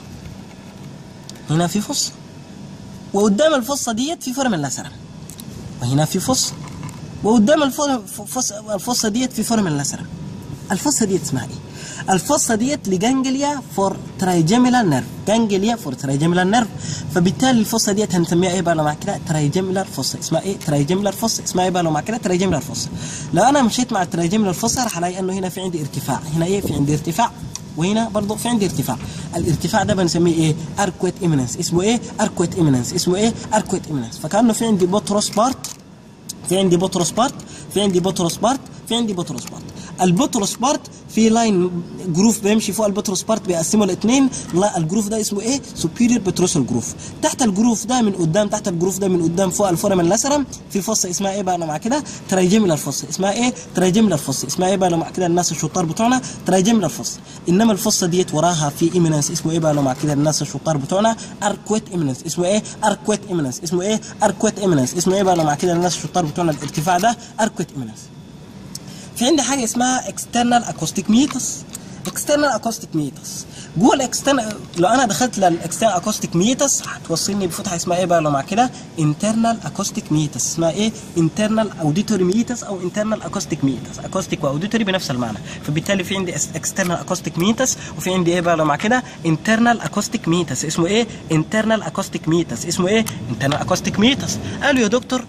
هنا في fossa وقدام ال fossa ديت في foramen lacerum وهنا في fossa وقدام ال fossa ديت في foramen lacerum ال fossa ديت اسمها إيه؟ ال fossa ديت ل ganglia for trigeminal nerve ganglia for trigeminal nerve فبالتالي ال fossa ديت هنسميها إيه بقى لو مع كده؟ trigeminal fossa اسمها إيه؟ trigeminal fossa اسمها إيه بقى لو مع كده؟ trigeminal fossa لو أنا مشيت مع ال trigeminal fossa راح ألاقي إنه هنا في عندي ارتفاع. هنا إيه؟ في عندي ارتفاع. وهنا برضه في عندي ارتفاع. الارتفاع ده بنسميه إيه؟ arcuate eminence اسمه إيه؟ arcuate eminence اسمه إيه؟ arcuate eminence فكأنه في عندي petrous part في عندي petrous part في عندي petrous part في عندي petrous part البوتروس بارت في line groove بيمشي فوق ال petrous part بيقسمه لاثنين لا ال groove ده اسمه إيه؟ superior petrosal groove تحت ال groove ده من قدام تحت ال groove ده من قدام فوق ال foramen lacerum في fossa اسمها إيه بقى؟ مع كده. trigeminal fossa اسمها إيه؟ trigeminal fossa اسمها إيه بقى؟ مع كده. الناس الشطار بتوعنا. trigeminal fossa إنما ال fossa ديت وراها في eminence اسمه إيه بقى؟ مع كده. الناس الشطار بتوعنا. arcuate eminence اسمه إيه؟ arcuate eminence اسمه إيه؟ arcuate eminence اسمه إيه بقى؟ مع كده. الناس الشطار بتوعنا. الارتفاع ده arcuate eminence في عندي حاجة اسمها external acoustic meatus external acoustic meatus جوه ال external لو أنا دخلت لل external acoustic meatus هتوصلني بفتحة اسمها إيه بقى لو مع كده؟ internal acoustic meatus اسمها إيه؟ internal auditory meatus أو internal acoustic meatus acoustic و auditory بنفس المعنى. فبالتالي في عندي external acoustic meatus وفي عندي إيه بقى لو مع كده؟ internal acoustic meatus اسمه إيه؟ internal acoustic meatus اسمه إيه؟ internal acoustic meatus قالوا يا دكتور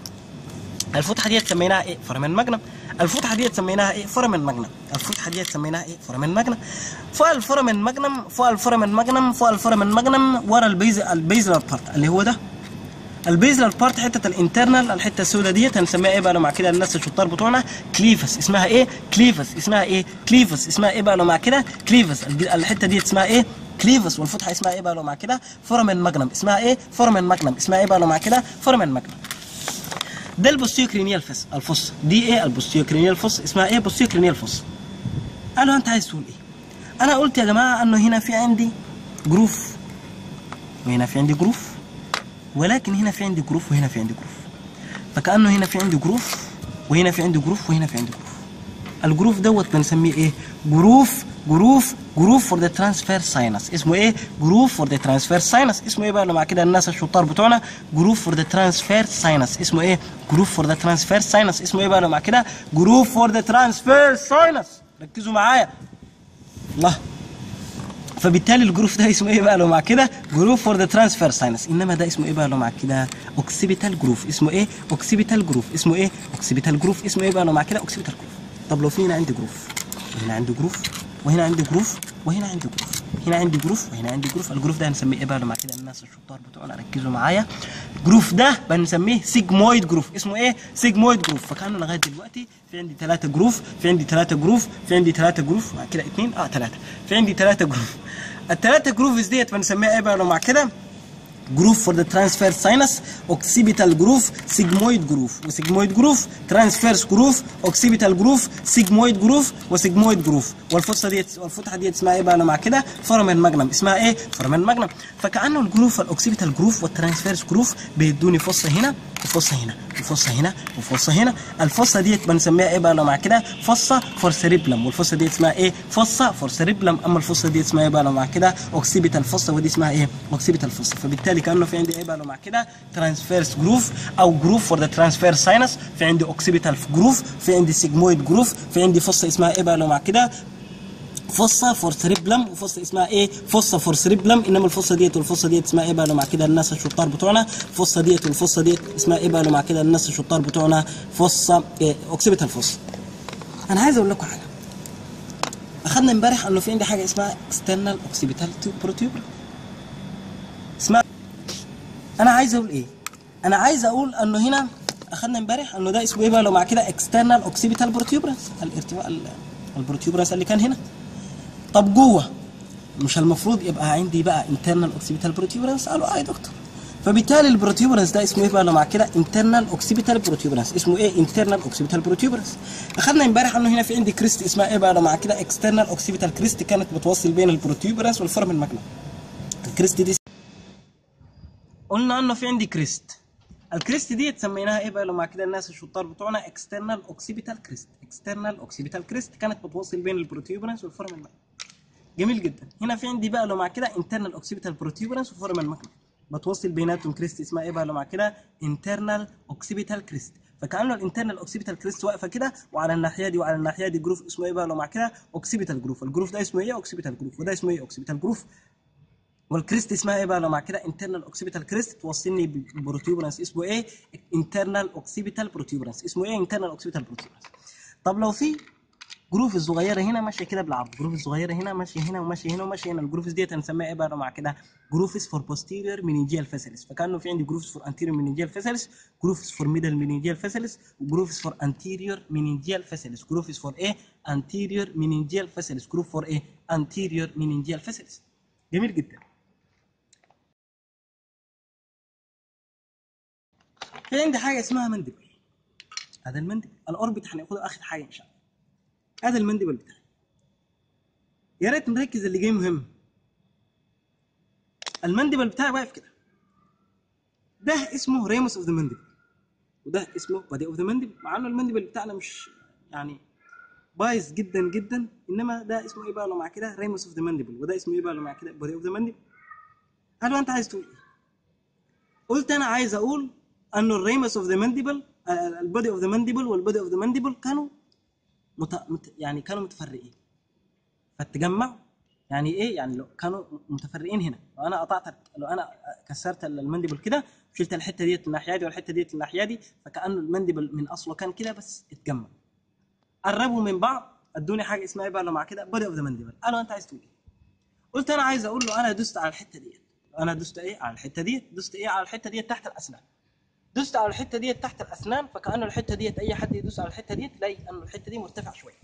الفتحة ديت سميناها إيه؟ foramen magnum. الفتحه ديت سميناها إيه؟ foramen magnum الفتحه ديت سميناها إيه؟ foramen magnum فوق ال foramen magnum فوق ال foramen magnum فوق magnum ورا ال bas ال basilar part اللي هو ده. ال basilar part حتة ال internal الحتة السوداء ديت هنسميها إيه بقى؟ لو مع كده الناس الشطار بتوعنا clivus اسمها إيه؟ clivus اسمها إيه؟ clivus اسمها إيه بقى؟ لو مع كده clivus الحتة ديت اسمها إيه؟ clivus والفتحه اسمها إيه بقى؟ لو مع كده؟ foramen magnum اسمها إيه؟ foramen magnum اسمها إيه بقى؟ لو مع كده؟ foramen magnum ده ال posterior cranial fossa ال fossa. دي إيه ال posterior cranial fossa؟ اسمها إيه؟ posterior cranial fossa. قالوا أنت عايز تقول إيه؟ أنا قلت يا جماعة إنه هنا في عندي groove وهنا في عندي groove ولكن هنا في عندي groove وهنا في عندي groove. فكأنه هنا في عندي groove وهنا في عندي groove وهنا في عندي groove. ال groove دوت بنسميه إيه؟ groove groove groove for the transverse sinus اسمه إيه؟ groove for the transverse sinus اسمه إيه بقى؟ لو مع كده الناس الشطار بتوعنا. groove for the transverse sinus اسمه إيه؟ groove for the transverse sinus اسمه إيه بقى؟ لو مع كده groove for the transverse sinus ركزوا معايا. الله. فبالتالي ال groove ده اسمه إيه بقى؟ لو مع كده groove for the transverse sinus إنما ده اسمه إيه بقى؟ لو مع كده occipital groove. اسمه إيه؟ occipital groove. اسمه إيه؟ occipital groove. اسمه إيه بقى؟ لو مع كده occipital groove. طب لو في هنا عندي groove وهنا عندي groove وهنا عندي groove وهنا عندي groove هنا عندي groove وهنا عندي groove. ال groove ده هنسميه إيه بقى؟ مع كده الناس الشطار بتوعنا ركزوا معايا. ال groove ده بنسميه sigmoid groove. اسمه إيه؟ sigmoid groove. فكانوا لغاية دلوقتي في عندي ثلاثة groove في عندي ثلاثة groove في عندي ثلاثة groove. مع كده اثنين آه ثلاثة في عندي ثلاثة groove. الثلاثه جروفز ديت بنسميها إيه بقى؟ مع كده groove for the transverse sinus occipital groove sigmoid groove و sigmoid groove transverse groove occipital groove sigmoid groove و sigmoid groove وال fossa ديت والفتحة ديت اسمها إيه بقى؟ لو مع كده. foramen magnum اسمها إيه؟ foramen magnum فكأنه ال groove ال occipital groove وال transverse groove بيدوني fossa هنا و fossa هنا و fossa هنا و fossa هنا. ال fossa ديت بنسميها إيه بقى؟ لو مع كده. fossa for cerebellum وال fossa ديت اسمها إيه؟ fossa for cerebellum أما ال fossa ديت اسمها إيه بقى؟ لو مع كده. occipital fossa ودي اسمها إيه؟ occipital fossa فبالتالي كانه في عندي لو مع كده. transverse groove أو groove for the transverse sinus في عندي occipital groove في عندي sigmoid groove في عندي fossa اسمها بقى؟ لو مع كده. fossa for cerebellum و fossa اسمها إيه؟ fossa for cerebellum إنما ال fossa ديت وال fossa ديت اسمها إيه بقى؟ مع كده الناس الشطار بتوعنا. ال fossa ديت وال fossa ديت اسمها إيه بقى؟ مع كده الناس الشطار بتوعنا. fossa إيه occipital fossa أنا عايز أقول لكم حاجة. أخذنا امبارح إنه في عندي حاجة اسمها external occipital protuberance اسمها أنا عايز أقول إيه؟ أنا عايز أقول إنه هنا اخذنا إمبارح إنه ده اسمه إيه بقى؟ لو مع كده external occipital protuberance الارتفاع ال- ال protuberance اللي كان هنا. طب جوه مش المفروض يبقى عندي بقى internal occipital protuberance قالوا آه يا دكتور. فبالتالي ال protuberance ده اسمه إيه بقى؟ لو مع كده internal occipital protuberance اسمه إيه؟ internal occipital protuberance اخذنا إمبارح إنه هنا في عندي crest اسمها إيه بقى؟ لو مع كده external occipital crest كانت بتوصل بين ال protuberance وال foramen magnum ال crest دي قلنا إنه في عندي crest. ال crest دي سميناها إيه بقى؟ لو مع كده الناس الشطار بتوعنا external occipital crest external occipital crest كانت بتوصل بين ال protuberance وال foramen magnum جميل جدا. هنا في عندي بقى لو مع كده internal occipital protuberance و foramen magnum بتوصل بيناتهم crest اسمها إيه بقى؟ لو مع كده internal occipital crest فكأنه ال internal occipital crest واقفة كده وعلى الناحية دي وعلى الناحية دي groove اسمه إيه بقى؟ لو مع كده occipital groove ال groove ده اسمه إيه؟ occipital groove وده اسمه إيه؟ occipital groove وال crest اسمها إيه بقى لو مع كده internal occipital crest توصلني ب protuberance اسمه إيه? internal occipital protuberance اسمه إيه? internal occipital protuberance طب لو في groove الصغيرة هنا ماشية كده بالعرض. groove الصغيرة هنا ماشية هنا وماشية هنا وماشية هنا. ال grooves ديت هنسميها إيه بقى؟ مع كده grooves for posterior meningeal vessels فكأنه في عندي grooves for anterior meningeal vessels grooves for middle meningeal vessels و grooves for anterior meningeal vessels grooves for إيه؟ anterior meningeal vessels groove for إيه؟ anterior meningeal vessels جميل جدا. في عندي حاجة اسمها mandible. هذا ال mandible ال orbit هناخده آخر حاجة إن شاء الله. هذا ال mandible بتاعي يا ريت نركز اللي جاي مهم. ال mandible بتاعي واقف كده. ده اسمه ramus of the mandible. وده اسمه body of the mandible مع إنه ال mandible بتاعنا مش يعني بايظ جدا جدا إنما ده اسمه إيه بقى لو مع كده؟ ramus of the mandible. وده اسمه إيه بقى لو مع كده؟ body of the mandible. هل أنت عايز تقول إيه؟ قلت أنا عايز أقول انه ال ramus of the mandible ال body of the mandible وال body of the mandible كانوا مت... مت... يعني كانوا متفرقين. فالتجمع يعني إيه؟ يعني لو كانوا متفرقين هنا. لو أنا قطعت لو أنا كسرت ال mandible كده شلت الحتة ديت الناحية دي والحتة ديت الناحية دي فكانه ال mandible من أصله كان كده بس اتجمع. قربوا من بعض. أدوني حاجة اسمها إيه بقى لو مع كده؟ body of the mandible قالوا أنت عايز تقول إيه؟ قلت أنا عايز أقول له أنا دوست على الحتة ديت. أنا دوست إيه؟ على الحتة دي دوست إيه؟ على الحتة دي تحت الأسنان. دوست على الحتة دي تحت الأسنان فكانه الحتة دي أي حد يدوس على الحتة دي تلاقي إنه الحتة دي مرتفعة شوية.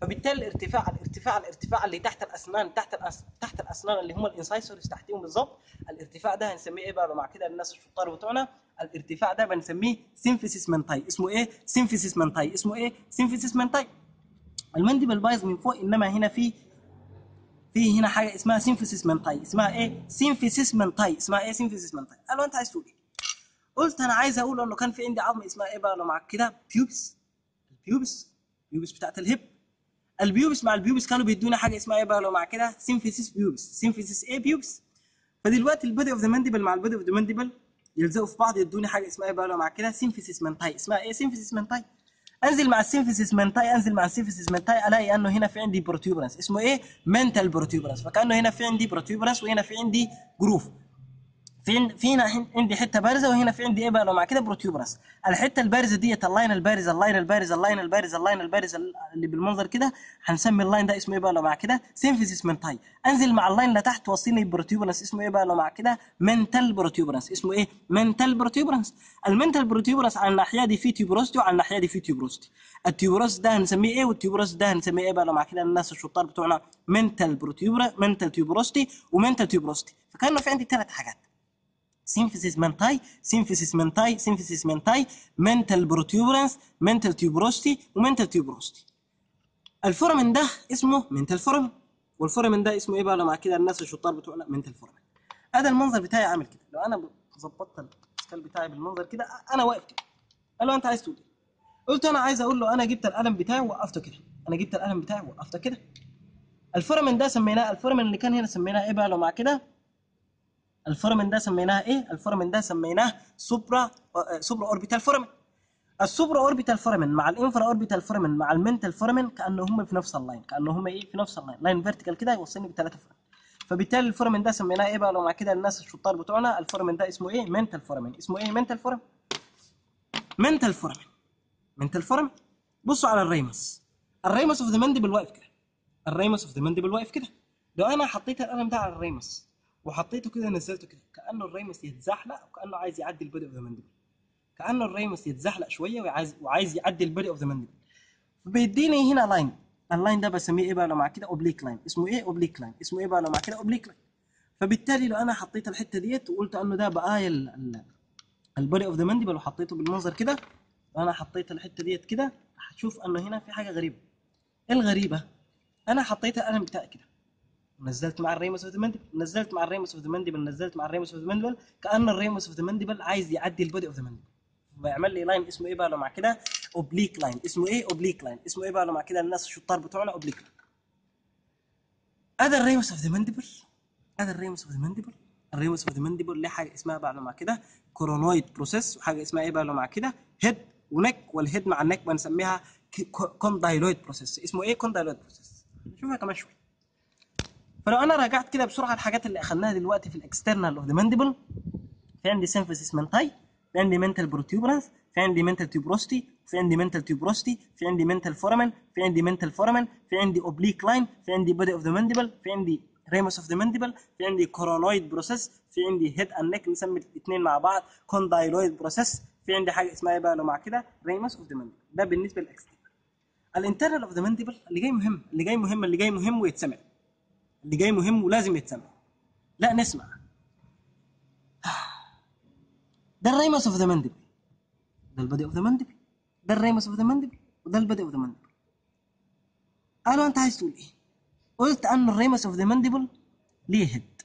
فبالتالي الارتفاع الارتفاع الارتفاع اللي تحت الأسنان تحت الأس... تحت الأسنان اللي هم ال incisors تحتيهم بالظبط الارتفاع ده هنسميه إيه بقى؟ مع كده الناس الشطار بتوعنا الارتفاع ده بنسميه symphysis menti. اسمه إيه؟ symphysis menti. اسمه إيه؟ symphysis menti. ال mandible بايظ من فوق إنما هنا في في هنا حاجة اسمها symphysis menti. اسمها إيه؟ symphysis menti. اسمها إيه؟ symphysis menti. قالوا أنت عايز تقول إيه؟ قلت أنا عايز أقول إنه كان في عندي عظمة اسمها إيه بقى؟ لو معاك كده pubis ال pubis. البيوبس بتاعت الهب البيوبس مع البيوبس كانوا بيدونا حاجة اسمها إيه بقى؟ لو مع كده. symphysis pubis symphysis إيه pubis فدلوقتي ال body of the mandible مع ال body of the mandible يلزقوا في بعض يدوني حاجة اسمها إيه بقى؟ لو مع كده. symphysis menti اسمها إيه؟ symphysis menti أنزل مع ال symphysis menti أنزل مع ال symphysis menti ألاقي أنه هنا في عندي protuberance اسمه إيه؟ mental protuberance فكأنه هنا في عندي protuberance وهنا في عندي groove في عند- في هنا عندي حتة بارزة وهنا في عندي إيه مع كده protuberance الحتة البارزة ديت ال line البارز ال line البارز ال line البارز ال line البارز اللي بالمنظر كده هنسمي ال line ده اسمه إيه مع كده symphysis menti انزل مع ال line لتحت وصلني protuberance اسمه إيه مع كده mental protuberance اسمه إيه؟ mental protuberance ال mental protuberance على الناحية دي في tuberosity وعلى الناحية دي في tuberosity. ال tuberosity ده هنسميه إيه؟ وال tuberosity ده هنسميه إيه مع كده الناس الشطار بتوعنا mental protuber mental tuberosity و mental tuberosity. فكأنه في عندي ثلاث حاجات. symphysis menti symphysis menti symphysis menti mental protuberance mental tuberosity و mental tuberosity ال foramen ده اسمه mental foramen وال foramen ده اسمه إيه بقى؟ لو مع كده الناس الشطار بتوعنا mental foramen هذا المنظر بتاعي عامل كده. لو أنا ظبطت ال skull بتاعي بالمنظر كده أنا واقف كده. قال له أنت عايز تقول إيه؟ قلت أنا عايز أقول له أنا جبت القلم بتاعي ووقفته كده. أنا جبت القلم بتاعي ووقفته كده. ال foramen ده سميناه ال foramen اللي كان هنا سميناه إيه بقى؟ لو مع كده ال foramen ده سميناه إيه؟ ال foramen ده سميناه supra آه، supraorbital foramen. ال supraorbital foramen مع ال infraorbital foramen مع ال mental foramen كأنهم في نفس ال line، كأنهم إيه؟ في نفس ال line، line vertical كده يوصلني بثلاثه foramen. فبالتالي ال foramen ده سميناه إيه بقى لو مع كده الناس الشطار بتوعنا ال foramen ده اسمه إيه؟ mental foramen، اسمه إيه؟ mental foramen. mental foramen. mental foramen بصوا على ال ramus. ال ramus of the mandible واقف كده. ال ramus of the mandible واقف كده. لو أنا حطيت القلم ده على ال ramus وحطيته كده نزلته كده كأنه ال ramus يتزحلق وكأنه عايز يعدي ال body of the mandible. كأنه ال ramus يتزحلق شوية وعايز وعايز يعدي ال body of the mandible. فبيديني هنا line ال line ده بسميه إيه بقى؟ لو مع كده oblique line اسمه إيه oblique line اسمه إيه بقى؟ لو مع كده oblique line فبالتالي لو أنا حطيت الحتة ديت وقلت إنه ده بقايا ال body of the mandible وحطيته بالمنظر كده وأنا حطيت الحتة ديت كده هتشوف إنه هنا في حاجة غريبة. إيه الغريبة؟ أنا حطيت القلم بتاعي كده نزلت مع ال ramus of the mandible نزلت مع ال ramus of the mandible نزلت مع ال ramus of the mandible كأن ال ramus of the mandible عايز يعدي ال body of the mandible بيعمل لي line اسمه إيه بقى لو مع كده؟ oblique line اسمه إيه؟ oblique line اسمه إيه بقى لو مع كده؟ الناس الشطار بتوعنا oblique line هذا ال ramus of the mandible هذا ال ramus of the mandible ال ramus of the mandible ليه حاجة اسمها بقى لو مع كده؟ coronoid process وحاجة اسمها إيه بقى لو مع كده؟ head و neck وال head مع ال neck بنسميها condyloid process اسمه إيه؟ condyloid process نشوفها كمان شوية فلو أنا راجعت كده بسرعة الحاجات اللي اخذناها دلوقتي في ال external of the mandible في عندي symphysis menti في عندي mental protuberance في عندي mental tuberosity في عندي mental tuberosity في عندي mental foramen في عندي mental foramen في عندي oblique line في عندي body of the mandible في عندي ramus of the mandible في عندي coronoid process في عندي head and neck نسمي الاثنين مع بعض condyloid process في عندي حاجة اسمها إيه بقى لو مع كده ramus of the mandible ده بالنسبة لل external ال internal of the mandible اللي جاي مهم اللي جاي مهم اللي جاي مهم ويتسمع اللي جاي مهم ولازم يتسمع. لا نسمع. ده ال ramus of the mandible ده ال body of the mandible ده ال ramus of the mandible وده ال body of the mandible قالوا أنت عايز تقول إيه؟ قلت أن ال ramus of the mandible ليه head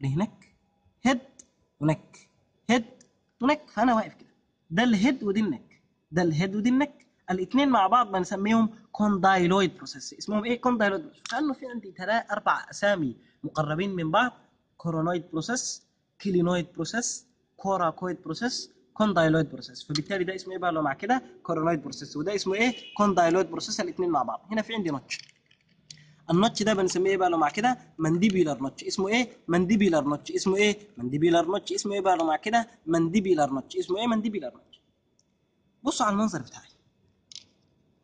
ليه neck head و neck head و neck فانا واقف كده. ده ال head ودي ال neck ده ال head ودي ال neck الاثنين مع بعض بنسميهم condyloid process اسمهم إيه؟ condyloid process كانه في عندي ثلاث أربع أسامي مقربين من بعض. coronoid process clinoid process coracoid process condyloid process فبالتالي ده اسمه إيه بقى؟ لو مع كده coronoid process وده اسمه إيه؟ condyloid process الاثنين مع بعض. هنا في عندي notch ال notch ده بنسميه إيه بقى؟ لو مع كده mandibular notch اسمه إيه؟ mandibular notch اسمه إيه؟ mandibular notch اسمه إيه بقى؟ لو مع كده mandibular notch اسمه إيه؟ mandibular notch بصوا على المنظر بتاعي.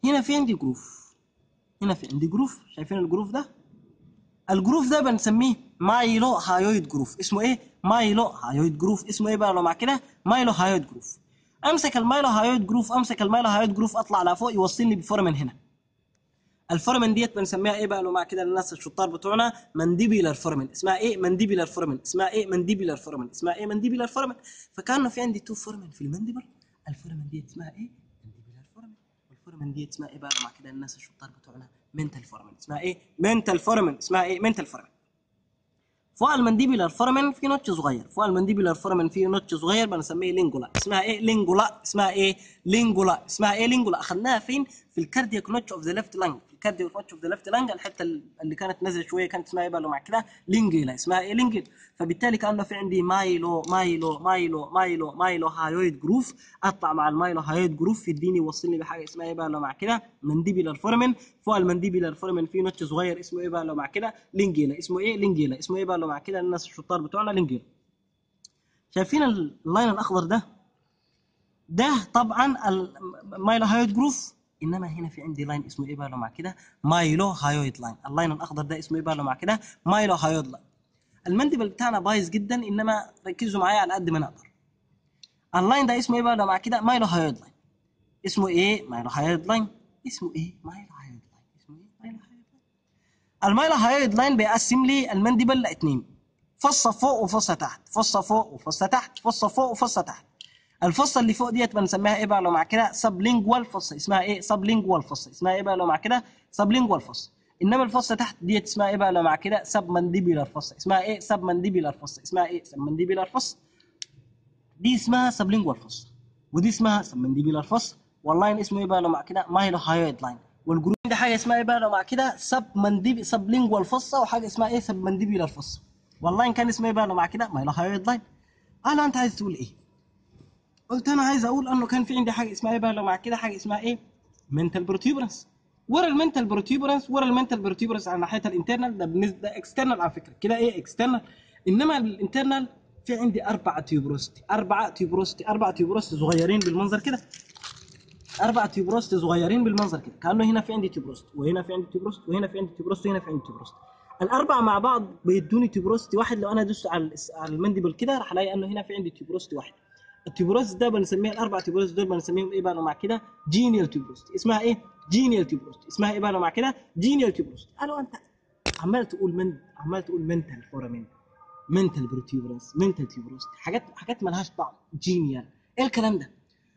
هنا في عندي groove هنا في عندي groove شايفين ال groove ده؟ ال groove ده بنسميه mylohyoid groove اسمه إيه؟ mylohyoid groove اسمه إيه بقى لو مع كده؟ mylohyoid groove أمسك ال mylohyoid groove أمسك ال mylohyoid groove اطلع لفوق يوصلني ب foramen هنا. ال foramen ديت بنسميها إيه بقى لو مع كده الناس الشطار بتوعنا؟ mandibular foramen اسمها إيه؟ mandibular foramen اسمها إيه؟ mandibular foramen اسمها إيه؟ mandibular foramen فكأنه في عندي two foramen في ال mandible. ال foramen ديت اسمها إيه؟ foramen ديت اسمها إيه بقى؟ مع كده الناس الشطار بتوعنا mental foramen اسمها إيه؟ mental foramen اسمها إيه؟ mental foramen فوق ال mandibular foramen في notch صغير. فوق ال mandibular foramen في notch صغير بنسميه lingula اسمها إيه؟ lingula اسمها إيه؟ lingula اسمها إيه؟ lingula أخذناها فين؟ في ال cardiac notch of the left lung في ال cardiac notch of the left lung الحتة اللي كانت نازله شوية كانت اسمها إيه مع كده؟ lingula اسمها إيه؟ lingula فبالتالي كأنه في عندي mylo mylo mylo mylo mylohyoid groove. أطلع مع ال mylohyoid groove يديني يوصلني بحاجة اسمها إيه مع كده؟ mandibular foramen فوق ال mandibular foramen في notch صغير اسمه إيه مع كده؟ lingula. اسمه إيه؟ lingula. اسمه إيه مع كده؟ الناس الشطار بتوعنا lingula. شايفين ال line الأخضر ده؟ ده طبعا ال mylohyoid groove. إنما هنا في عندي line اسمه إيه مع كده؟ mylohyoid line ال line الأخضر ده اسمه إيه مع كده؟ mylohyoid line ال mandible بتاعنا بايظ جدا إنما ركزوا معايا على قد ما نقدر. ال line ده اسمه إيه مع كده؟ mylohyoid line اسمه إيه؟ mylohyoid line اسمه إيه؟ mylohyoid line اسمه إيه؟ mylohyoid line ال mylohyoid line بيقسم لي ال mandible لاثنين fossa فوق و fossa تحت. fossa فوق و fossa تحت. fossa فوق و fossa تحت. ال fossa اللي فوق ديت بنسميها إيه بقى لو مع كده؟ sublingual fossa. اسمها إيه؟ sublingual fossa. اسمها إيه بقى لو مع كده؟ sublingual fossa. إنما ال fossa تحت ديت اسمها إيه بقى لو مع كده؟ submandibular fossa. اسمها إيه؟ submandibular fossa. اسمها إيه؟ submandibular fossa. دي اسمها sublingual fossa. ودي اسمها submandibular fossa. وال line اسمه إيه بقى لو مع كده؟ mylohyoid line. وال groove ده حاجة اسمها إيه بقى لو مع كده؟ submandi- sublingual fossa. وحاجة اسمها إيه؟ submandibular fossa. وال line كان اسمه إيه بقى لو مع كده؟ mylohyoid line. أنا انت عايز تقول إيه؟ قلت أنا عايز أقول إنه كان في عندي حاجة اسمها إيه بقى؟ لو مع كده حاجة اسمها إيه؟ mental protuberance ورا ال mental protuberance ورا ال mental protuberance على ناحية ال internal ده بالنسبة ده external على فكرة. كده إيه external إنما ال internal في عندي أربعة tuberosity أربعة tuberosity أربعة tuberosity صغيرين بالمنظر كده. أربعة tuberosity صغيرين بالمنظر كده. كأنه هنا في عندي tuberosity وهنا في عندي tuberosity وهنا في عندي tuberosity وهنا في عندي tuberosity الأربعة مع بعض بيدوني tuberosity واحد. لو أنا دوست على ال mandible كده راح ألاقي إنه هنا في عندي tuberosity واحد. ال tuberosity ده بنسميها الأربع tuberosity دول بنسميهم إيه بقى؟ مع كده genial tuberosity اسمها إيه؟ genial tuberosity اسمها إيه بقى؟ مع كده genial tuberosity قالوا أنت عمال تقول من عمال تقول mental foramen mental protuberance mental tuberosity حاجات حاجات مالهاش طعم. genial. إيه الكلام ده؟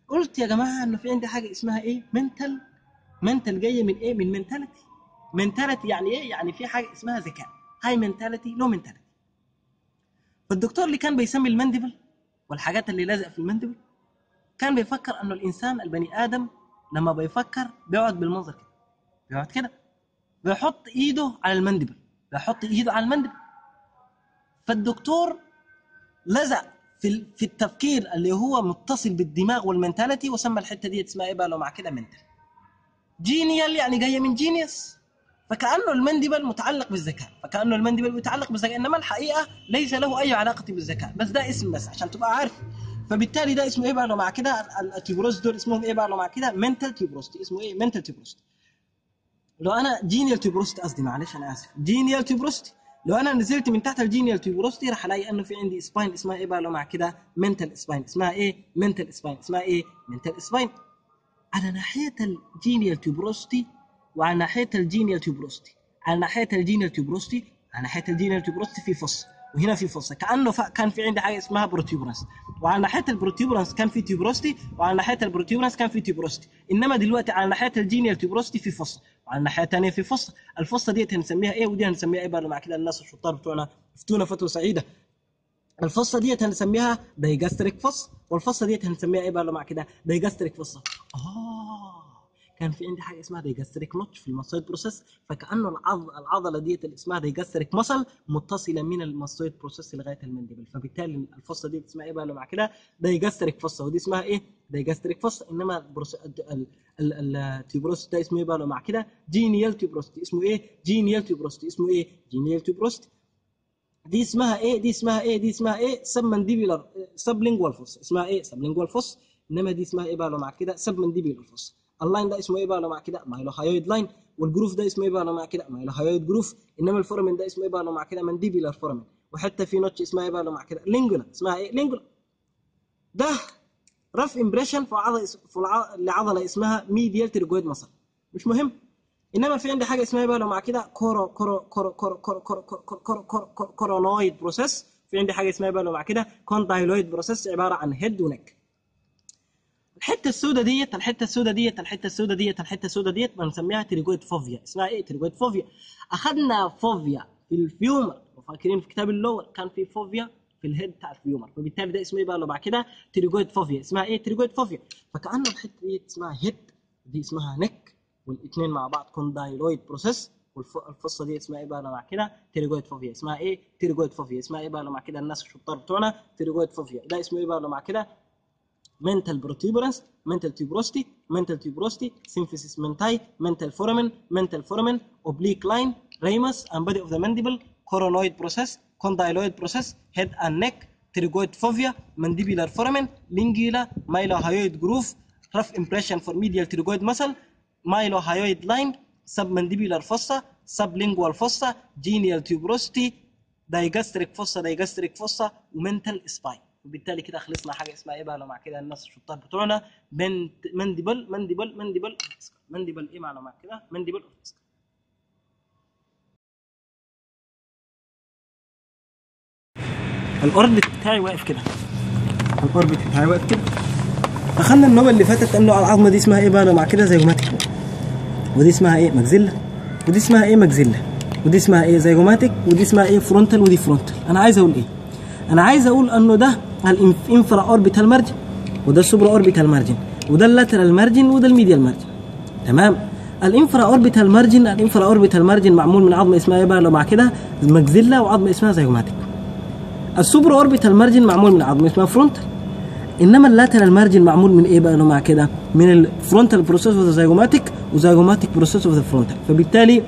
قلت يا جماعة إنه في عندي حاجة اسمها إيه؟ mental mental جاية من إيه؟ من mentality mentality يعني إيه؟ يعني في حاجة اسمها ذكاء. high mentality لو mentality فالدكتور اللي كان بيسمي ال mandible والحاجات اللي لازقه في ال mandible كان بيفكر أنه الإنسان البني آدم لما بيفكر بيقعد بالمنظر كده بيقعد كده بيحط إيده على ال mandible بيحط إيده على ال mandible فالدكتور لزق في في التفكير اللي هو متصل بالدماغ وال mentality وسمى الحتة دي اسمها إيه بقى لو مع كده mental. genial يعني جاية من genius فكأنه ال mandible متعلق بالذكاء فكأنه ال mandible متعلق بالذكاء إنما الحقيقة ليس له أي علاقة بالذكاء بس ده اسم بس عشان تبقى عارف. فبالتالي ده اسمه إيه بقى؟ لو مع كده ال tuberosity دول اسمهم إيه بقى؟ لو مع كده mental tuberosity اسمه إيه؟ mental tuberosity. لو أنا genial tuberosity قصدي معلش أنا آسف genial tuberosity لو أنا نزلت من تحت ال genial tuberosity راح الاقي أنه في عندي spine اسمها إيه بقى؟ لو مع كده mental spine اسمها إيه؟ mental spine اسمها إيه؟ mental spine على ناحية ال genial tuberosity وعلى ناحية ال genial tuberosity على ناحية ال genial tuberosity على ناحية ال genial tuberosity في fossa. وهنا في fossa. كأنه ف... كان في عندي حاجة اسمها protuberance وعلى ناحية ال protuberance كان في tuberosity وعلى ناحية ال protuberance كان في tuberosity إنما دلوقتي على ناحية ال genial tuberosity في fossa. وعلى الناحيه الثانية في fossa. ال fossa ديت هنسميها إيه؟ ودي هنسميها إيه بقى؟ مع كده الناس الشطار بتوعنا فتونا فتوى سعيدة. ال fossa ديت هنسميها digastric fossa. وال fossa ديت هنسميها إيه بقى؟ مع كده digastric fossa آه. كان في عندي حاجة اسمها digastric notch في ال mastoid process فكأنه العض... العضلة ديت اللي اسمها digastric muscle متصلة من ال mastoid process لغاية ال mandible. فبالتالي ال fossa ديت اسمها إيه بقى؟ مع كده digastric fossa ودي اسمها إيه؟ digastric fossa إنما ال proce... ال tuberosity ده اسمه إيه بقى؟ مع كده genial tuberosity اسمه إيه؟ genial tuberosity اسمه إيه؟ genial tuberosity دي اسمها إيه؟ دي اسمها إيه؟ دي اسمها إيه؟ submandibular sublingual fossa اسمها إيه؟ sublingual fossa إنما دي اسمها إيه بقى؟ مع كده submandibular fossa ال line ده اسمه إيه بقى مع كده mylohyoid line وال groove ده اسمه إيه بقى لو مع كده mylohyoid groove انما ال foramen ده اسمه إيه بقى لو مع كده mandibular foramen وحتى في notch اسمها إيه بقى لو مع كده lingula اسمها إيه lingula ده rough impression في عضله في الع- لعضله اسمها medial pterygoid muscle مش مهم انما في عندي حاجة اسمها إيه بقى لو مع كده coro coro coro coro coro coro coro coro coro coro coronoid process في عندي حاجة اسمها إيه بقى لو مع كده condyloid process عباره عن head و neck الحتة السوداء ديت الحتة السوداء ديت الحتة السوداء ديت الحتة السوداء ديت بنسميها pterygoid fovea. اسمها إيه pterygoid fovea؟ أخذنا fovea في ال femur. وفاكرين في كتاب ال lower كان في fovea في ال head بتاع ال femur. فبالتالي ده اسمه إيه لو بعد كده pterygoid fovea. اسمها إيه؟ pterygoid fovea. فكأنه الحتة دي اسمها head. دي اسمها neck والاثنين مع بعض condyloid process. وال fossa دي اسمها إيه بقى؟ مع كده pterygoid fovea. اسمها إيه؟ pterygoid fovea. اسمها إيه بقى؟ مع كده الناس الشطار بتوعنا pterygoid fovea. ده اسمه إيه بقى؟ مع كده mental protuberance mental tuberosity mental tuberosity symphysis mentae mental foramen mental foramen oblique line ramus and body of the mandible coronoid process condyloid process head and neck pterygoid fovea mandibular foramen lingula mylohyoid groove rough impression for medial pterygoid muscle mylohyoid line submandibular fossa sublingual fossa genial tuberosity digastric fossa digastric fossa وmental spine وبالتالي كده خلصنا حاجة اسمها إيه بقى لو مع كده الناس الشطار بتوعنا بنت مندبل مندبل مندبل إيه معنى مع كده؟ مندبل الاوربت بتاعي واقف كده. الاوربت بتاعي واقف كده. اخذنا النوبة اللي فاتت انه العظمة دي اسمها إيه بقى لو مع كده؟ زيجوماتيك ودي اسمها إيه؟ ماكزيلا. ودي اسمها إيه؟ ماكزيلا. ودي اسمها إيه؟ zygomatic ودي اسمها إيه؟ frontal. ودي frontal. أنا عايز أقول إيه؟ أنا عايز أقول إنه ده ال infraorbital margin وده ال supraorbital margin وده ال lateral margin وده ال medial margin تمام؟ ال infraorbital margin ال infraorbital margin معمول من عظمه اسمها إيه بقى؟ لو مع كده maxilla وعظمه اسمها zygomatic ال supraorbital margin معمول من عظمه اسمها frontal إنما ال lateral margin معمول من إيه بقى؟ لو مع كده من ال frontal process of the zygomatic و zygomatic process of the frontal فبالتالي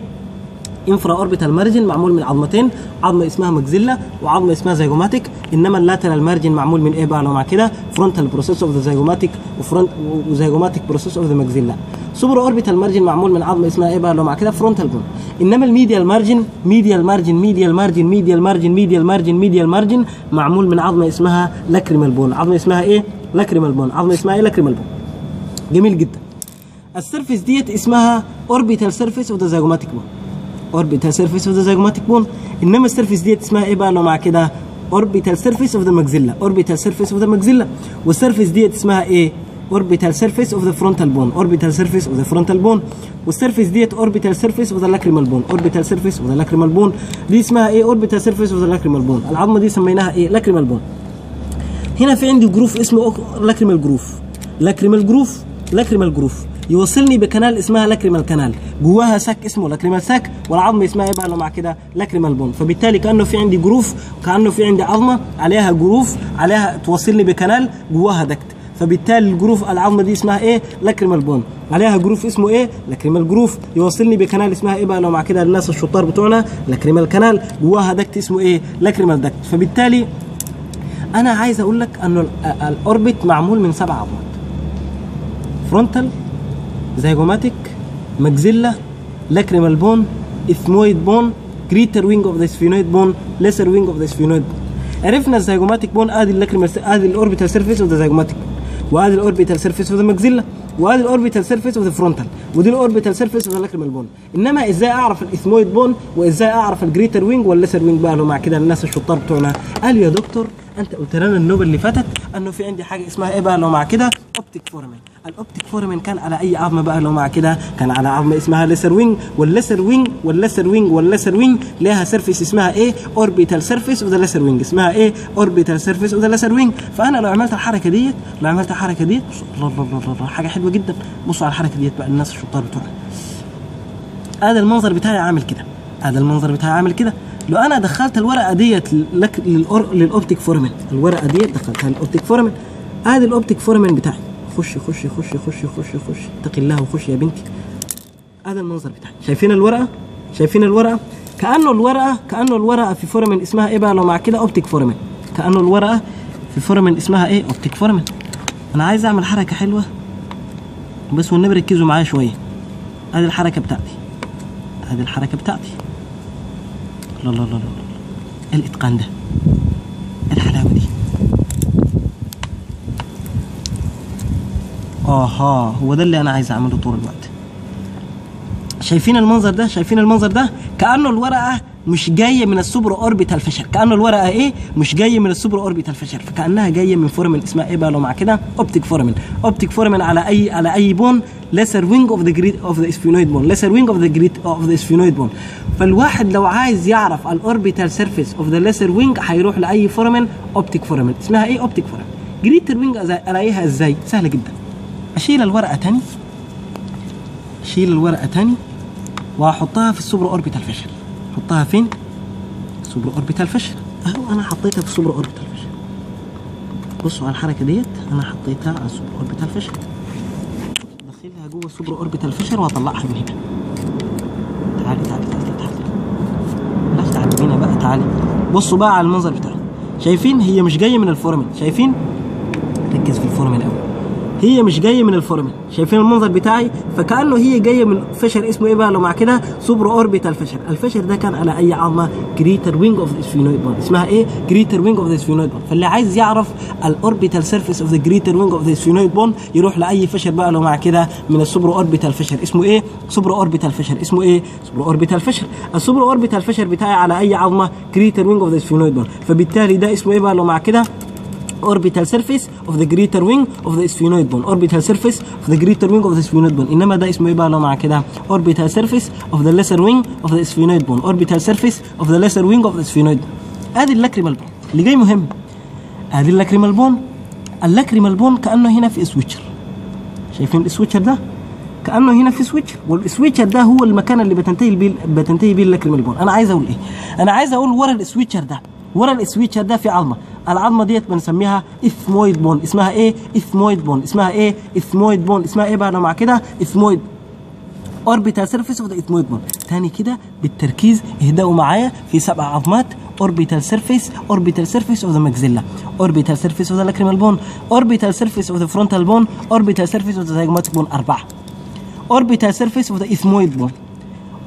infraorbital margin معمول من عظمتين عظمة اسمها maxilla وعظمة اسمها zygomatic إنما ال lateral margin معمول من إيه بقى مع كده frontal process of the zygomatic و front- و zygomatic process of the maxilla supraorbital margin معمول من عظمة اسمها إيه بقى لو مع كده frontal bone إنما ال medial margin medial margin medial margin medial margin medial margin medial margin معمول من عظمة اسمها lacrimal bone عظمة اسمها إيه؟ lacrimal bone عظمة اسمها إيه؟ lacrimal bone جميل جدا. ال surface ديت اسمها orbital surface of the zygomatic bone orbital surface of the zygomatic bone انما ال surface ديت اسمها إيه بقى لو مع كده orbital surface of the maxilla orbital surface of the maxilla وال surface ديت اسمها إيه orbital surface of the frontal bone orbital surface of the frontal bone وال surface ديت orbital surface of the lacrimal bone orbital surface of the lacrimal bone دي اسمها إيه orbital surface of the lacrimal bone العظمه دي سميناها إيه lacrimal bone هنا في عندي groove اسمه lacrimal groove lacrimal groove lacrimal groove يوصلني ب canal اسمها lacrimal canal جواها sac اسمه lacrimal sac والعظمة اسمها إيه بقى لو مع كده lacrimal bone فبالتالي كأنه في عندي groove كأنه في عندي عظمة عليها groove عليها توصلني ب canal جواها duct. فبالتالي ال groove العظمة دي اسمها إيه؟ lacrimal bone عليها groove اسمه إيه؟ lacrimal groove يوصلني ب canal اسمها إيه بقى؟ لو مع كده الناس الشطار بتوعنا lacrimal canal جواها duct اسمه إيه؟ lacrimal duct فبالتالي أنا عايز أقول لك أنه ال orbit معمول من سبع عظمات. frontal zygomatic maxilla lacrimal bone ethmoid bone greater wing of the sphenoid bone lesser wing of the sphenoid bone عرفنا ال zygomatic bone ادي ال lacrimal ادي ال orbital surface of the zygomatic وادي ال orbital surface of the maxilla وادي ال orbital surface of the frontal ودي ال orbital surface of the lacrimal bone إنما إزاي أعرف ال ethmoid bone وإزاي أعرف ال greater wing وال lesser wing بقى مع كده الناس الشطار بتوعنا؟ قالوا يا دكتور أنت قلت لنا النوبل اللي فاتت إنه في عندي حاجة اسمها إيه بقى لو مع كده؟ optic foramen ال optic foramen كان على أي عظمه بقى لو مع كده؟ كان على عظمه اسمها lesser wing وال lesser wing وال lesser wing وال lesser wing لها surface اسمها إيه؟ orbital surface of the lesser wing. اسمها إيه؟ orbital surface of the lesser wing. فأنا لو عملت الحركة ديت لو عملت الحركة ديت حاجة حلوة جدا. بصوا على الحركة ديت بقى الناس الشطار بتوعنا هذا المنظر بتاعي عامل كده. هذا المنظر بتاعي عامل كده. لو أنا دخلت الورقة ديت لك. لل optic foramen الورقة ديت دخلتها لل optic foramen. ادي ال optic foramen بتاعي. خش خش خش خش خش خش. اتقي الله وخش يا بنتي. هذا المنظر بتاعي. شايفين الورقة؟ شايفين الورقة؟ كأنه الورقة كأنه الورقة في foramen اسمها إيه بقى؟ لو مع كده optic foramen كأنه الورقة في foramen اسمها إيه؟ optic foramen أنا عايز أعمل حركة حلوة. بس والنبي ركزوا معايا شوية. ادي الحركة بتاعتي. هذه الحركة بتاعتي. لا لا لا لا. إيه الإتقان ده؟ إيه الحلاوة دي آها هو ده اللي أنا عايز أعمله طول الوقت. شايفين المنظر ده؟ شايفين المنظر ده؟ كأنه الورقة مش جاية من ال superior orbital fissure. كأنه الورقة إيه؟ مش جاية من ال superior orbital fissure. فكأنها جاية من foramen اسمها إيه بقى لو مع كده؟ optic foramen optic foramen على أي على أي bone؟ lesser wing of the greater of the sphenoid bone. lesser wing of the greater of the sphenoid bone. فالواحد لو عايز يعرف ال orbital surface of the lesser wing هيروح لأي foramen optic foramen اسمها إيه؟ optic foramen greater wing ألاقيها إزاي؟ سهلة جدا. اشيل الورقة تاني. اشيل الورقة تاني وأحطها في ال superior orbital fissure أحطها فين؟ superior orbital fissure أهو أنا حطيتها في ال superior orbital fissure بصوا على الحركة ديت أنا حطيتها على ال superior orbital fissure ادخلها جوه ال superior orbital fissure وأطلعها من هنا. تعالي تعالي تعالي تعالي بلاش تعلمينا بقى تعالي. بصوا بقى على المنظر بتاعها. شايفين؟ هي مش جاية من ال foramen شايفين؟ ركز في ال foramen قوي هي مش جاية من ال foramen شايفين المنظر بتاعي؟ فكأنه هي جاية من fissure اسمه إيه بقى؟ لو مع كده superior orbital fissure. ال fissure ده كان على أي عظمه greater wing of sphenoid bone اسمها إيه؟ greater wing of sphenoid bone فاللي عايز يعرف ال orbital surface of the greater wing of sphenoid bone يروح لأي fissure بقى لو مع كده من ال superior orbital fissure. اسمه إيه؟ superior orbital fissure. اسمه إيه؟ superior orbital fissure. ال superior orbital fissure بتاعي على أي عظمه greater wing of sphenoid bone فبالتالي ده اسمه إيه بقى؟ لو مع كده orbital surface of the greater wing of the sphenoid bone. Orbital surface of the greater wing of the sphenoid bone. إنما ده اسمه إيه بقى؟ لو مع كده. Orbital surface of the lesser wing of the sphenoid bone. Orbital surface of the lesser wing of the sphenoid bone. آدي ال lacrimal bone اللي جاي مهم. آدي ال lacrimal bone ال lacrimal bone كأنه هنا في suture شايفين ال suture ده؟ كأنه هنا في suture وال suture ده هو المكان اللي بتنتهي بيه بتنتهي بيه ال lacrimal bone أنا عايز أقول إيه؟ أنا عايز أقول ورا ال suture ده ورا ال suture ده في عظمه العظمه ديت بنسميها ethmoid bone اسمها إيه ethmoid bone اسمها إيه ethmoid bone اسمها إيه بقى مع كده ethmoid اوربيتال سيرفيس اوف ذا اثمويد بون تاني كده بالتركيز اهدأوا معايا في سبع عظمات orbital surface orbital surface of the maxilla orbital surface of the lacrimal bone orbital surface of the frontal bone orbital surface of the zygomatic bone أربعة orbital surface of the ethmoid bone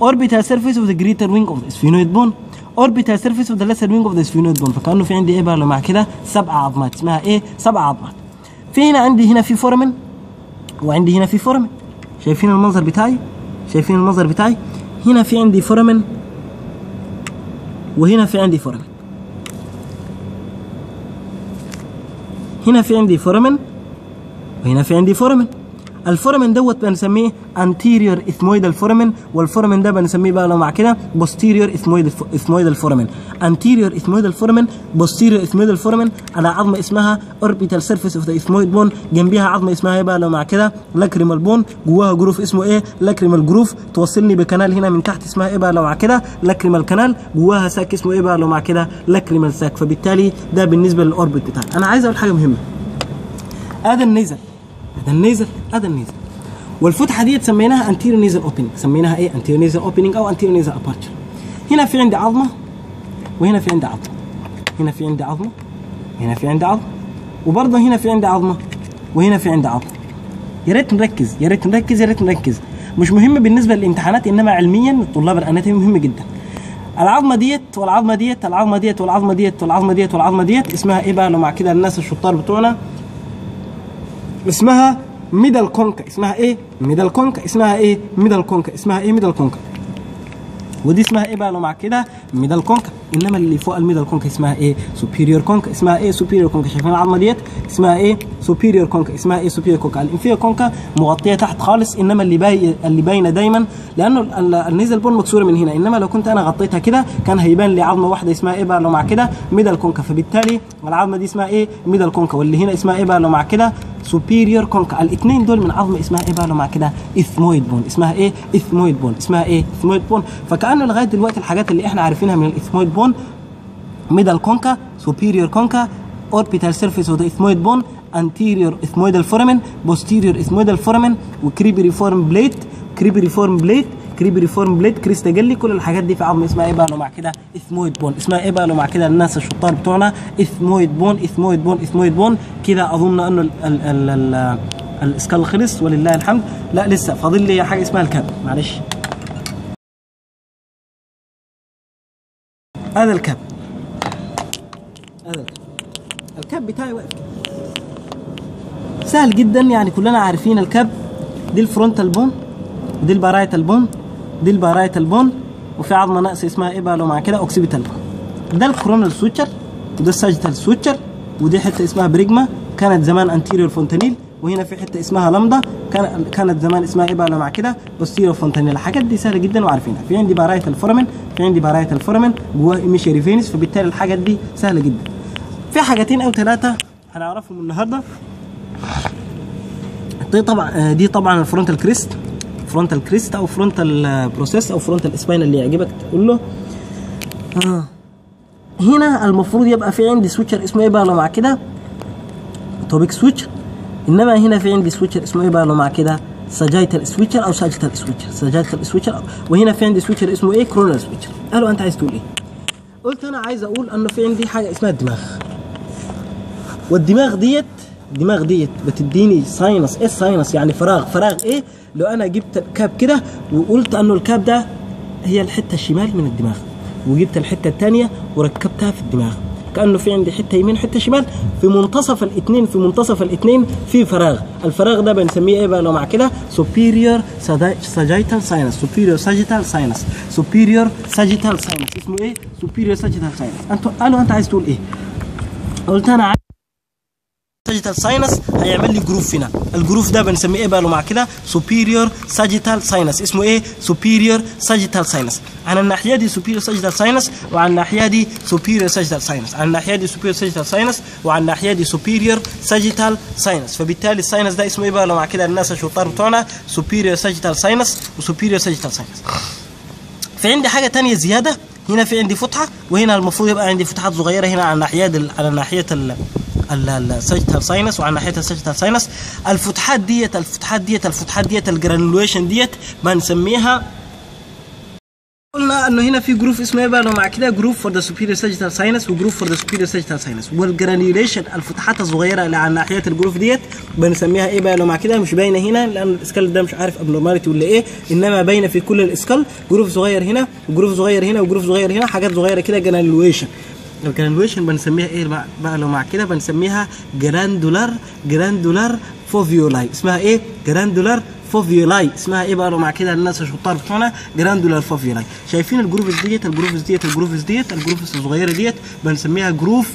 orbital surface of the greater wing of the sphenoid bone orbital surface of the lesser wing of the sphenoid bone فكأنه في عندي إيه بقى مع كده سبع عظمات. اسمها إيه؟ سبع عظمات. في هنا عندي هنا في foramen وعندي هنا في foramen شايفين المنظر بتاعي؟ شايفين المنظر بتاعي؟ هنا في عندي foramen وهنا في عندي foramen هنا في عندي foramen وهنا في عندي foramen ال foramen دوت بنسميه anterior ethmoidal foramen وال foramen ده بنسميه بقى لو مع كده posterior ethmoidal ethmoidal foramen anterior ethmoidal foramen posterior ethmoidal foramen على عظمه اسمها orbital surface of the ethmoid bone. جنبيها عظمه اسمها إيه بقى لو مع كده؟ lacrimal bone. جواها groove اسمه إيه؟ lacrimal groove توصلني ب canal هنا من تحت اسمها إيه بقى لو مع كده؟ lacrimal canal جواها sac اسمه إيه بقى لو مع كده؟ lacrimal sac فبالتالي ده بالنسبة لل orbit بتاعي أنا عايز أقول حاجة مهمة. هذا ال nasal هذا ال nasal هذا ال nasal والفتحة دي سميناها anterior nasal opening سميناها إيه؟ anterior nasal opening أو anterior nasal aperture هنا في عندي عظمة وهنا في عندي عظمة. هنا في عندي عظمة هنا في عندي عظمة. وبرضه هنا في عندي عظمة وهنا في عندي عظمة. يا ريت نركز يا ريت نركز يا ريت نركز. مش مهم بالنسبة للامتحانات إنما علميا الطلاب ال anatomy مهم جدا. العظمة ديت والعظمة ديت العظمة ديت والعظمة ديت والعظمة ديت والعظمة ديت اسمها إيه بقى؟ لو مع كده الناس الشطار بتوعنا. اسمها middle concha. اسمها إيه؟ middle concha. اسمها إيه؟ middle concha. اسمها إيه middle concha؟ ودي اسمها إيه بقى لو مع كده middle concha. إنما اللي فوق ال middle concha اسمها إيه؟ superior concha اسمها إيه؟ superior concha شايفين العظمة ديت؟ اسمها إيه؟ superior concha اسمها إيه؟ superior concha ال inferior concha مغطية تحت خالص. إنما اللي باي اللي باينة دايما لأنه ال nasal bone مكسورة من هنا. إنما لو كنت أنا غطيتها كده كان هيبان لي عظمة واحدة اسمها إيه بقى؟ لو مع كده middle concha فبالتالي العظمة دي اسمها إيه؟ middle concha واللي هنا اسمها إيه بقى؟ لو مع كده superior concha الاثنين دول من عظمة اسمها إيه بقى؟ لو مع كده ethmoid bone. اسمها إيه؟ ethmoid bone. اسمها إيه؟ ethmoid bone. فكأنه لغاية دلوقتي الحاجات اللي إحنا عارفينها من ال ethmoid bone middle concha, superior concha, orbital surface of the ethmoid bone, anterior ethmoidal foramen, posterior ethmoidal foramen, و cribriform plate, cribriform plate, cribriform plate, crista galli كل الحاجات دي في عظم اسمها إيه بقى لو مع كده؟ ethmoid bone اسمها إيه بقى لو مع كده؟ الناس الشطار بتوعنا ethmoid bone ethmoid bone ethmoid bone كده أظن انه ال ال ال ال ال skull خلص ولله الحمد. لا لسه. فاضل لي حاجة اسمها ال cap معلش. هذا ال cap هذا ال cap ال cap بتاعي واقف. سهل جدا يعني كلنا عارفين ال cap دي ال frontal bone ودي ال parietal bone دي ال parietal bone وفي عظمة ناقصه اسمها إيه بقى؟ لو مع كده occipital bone. ده ال coronal suture وده ال sagittal suture ودي حتة اسمها bregma كانت زمان anterior fontanelle وهنا في حتة اسمها لامدا كان كانت زمان اسمها بقى لو مع كده posterior fontanelle الحاجات دي سهلة جدا وعارفينها. في عندي parietal foramen في عندي parietal foramen جواه emissary veins فبالتالي الحاجات دي سهلة جدا. في حاجتين أو ثلاثة هنعرفهم النهارده. دي طبعا دي طبعا ال frontal crest. frontal crest أو frontal process أو frontal spine اللي يعجبك تقول له. آه. هنا المفروض يبقى في عندي suture اسمه إيه بقى لو مع كده. metopic suture إنما هنا في عندي suture اسمه إيه بقى؟ لو مع كده sagittal suture أو sagittal suture sagittal suture وهنا في عندي suture اسمه إيه؟ coronal suture قالوا أنت عايز تقول إيه؟ قلت أنا عايز أقول إنه في عندي حاجة اسمها الدماغ. والدماغ ديت الدماغ ديت بتديني sinus إيه ال sinus يعني فراغ. فراغ إيه؟ لو أنا جبت ال cap كده وقلت إنه ال cap ده هي الحتة الشمال من الدماغ وجبت الحتة الثانية وركبتها في الدماغ. كأنه في عندي حتة يمين حتة شمال في منتصف الاثنين في منتصف الاثنين في فراغ. الفراغ ده بنسميه إيه بقى؟ لو مع كده superior sagittal sinus superior sagittal sinus superior sagittal sinus. اسمه إيه؟ superior sagittal sinus. أنتوا قالوا أنت عايز تقول إيه؟ قلت أنا عايز sagittal sinus هيعمل لي groove هنا ال groove ده بنسميه إيه بقى مع كده superior sagittal sinus اسمه إيه؟ superior sagittal sinus على الناحيه دي superior sagittal sinus وعلى الناحيه دي superior sagittal sinus على الناحيه دي superior sagittal sinus وعلى الناحيه دي superior sagittal sinus فبالتالي ال sinus ده اسمه إيه بقى؟ مع كده الناس الشطار بتوعنا superior sagittal sinus و superior sagittal sinus في عندي حاجة تانية زيادة هنا في عندي فتحه وهنا المفروض يبقى عندي فتحات صغيرة هنا على ناحية على ناحية ال sagittal sinus وعلى ناحيه ال sagittal sinus. الفتحات ديت الفتحات ديت الفتحات ديت ال granulation ديت بنسميها قلنا إنه هنا في groove اسمه إيه بقى؟ مع كده groove for the superior sagittal sinus و groove for the superior sagittal sinus. وال granulation الفتحات الصغيرة اللي على ناحية ال groove ديت بنسميها إيه بقى؟ مع كده مش باينة هنا لأن ال skull ده مش عارف abnormality ولا إيه إنما باينة في كل ال skull groove صغير هنا و groove صغير هنا و groove صغير هنا حاجات صغيرة كده granulation ال granulation بنسميها إيه بقى, بقى لو مع كده بنسميها granular granular foveolae. اسمها إيه؟ granular foveolae. اسمها إيه بقى لو مع كده الناس الشطار بتوعنا granular foveolae. شايفين ال grooves ديت؟ ال grooves ديت؟ ال grooves ديت؟ ال grooves الصغيرة ديت؟ بنسميها groove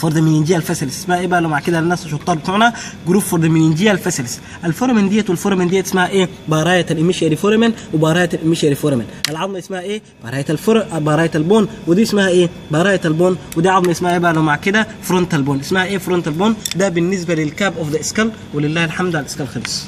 for the meningeal vessels اسمها إيه بقى؟ لو مع كده الناس الشطار بتوعنا. groove for the meningeal vessels ال foramen ديت وال foramen ديت اسمها إيه؟ parietal emissary foramen و parietal emissary foramen. العظمة اسمها إيه؟ parietal for parietal bone. ودي اسمها إيه؟ parietal bone. ودي عظمة اسمها إيه بقى؟ لو مع كده frontal bone. اسمها إيه؟ frontal bone. ده بالنسبة لل cap of the skull ولله الحمد على ال skull خلص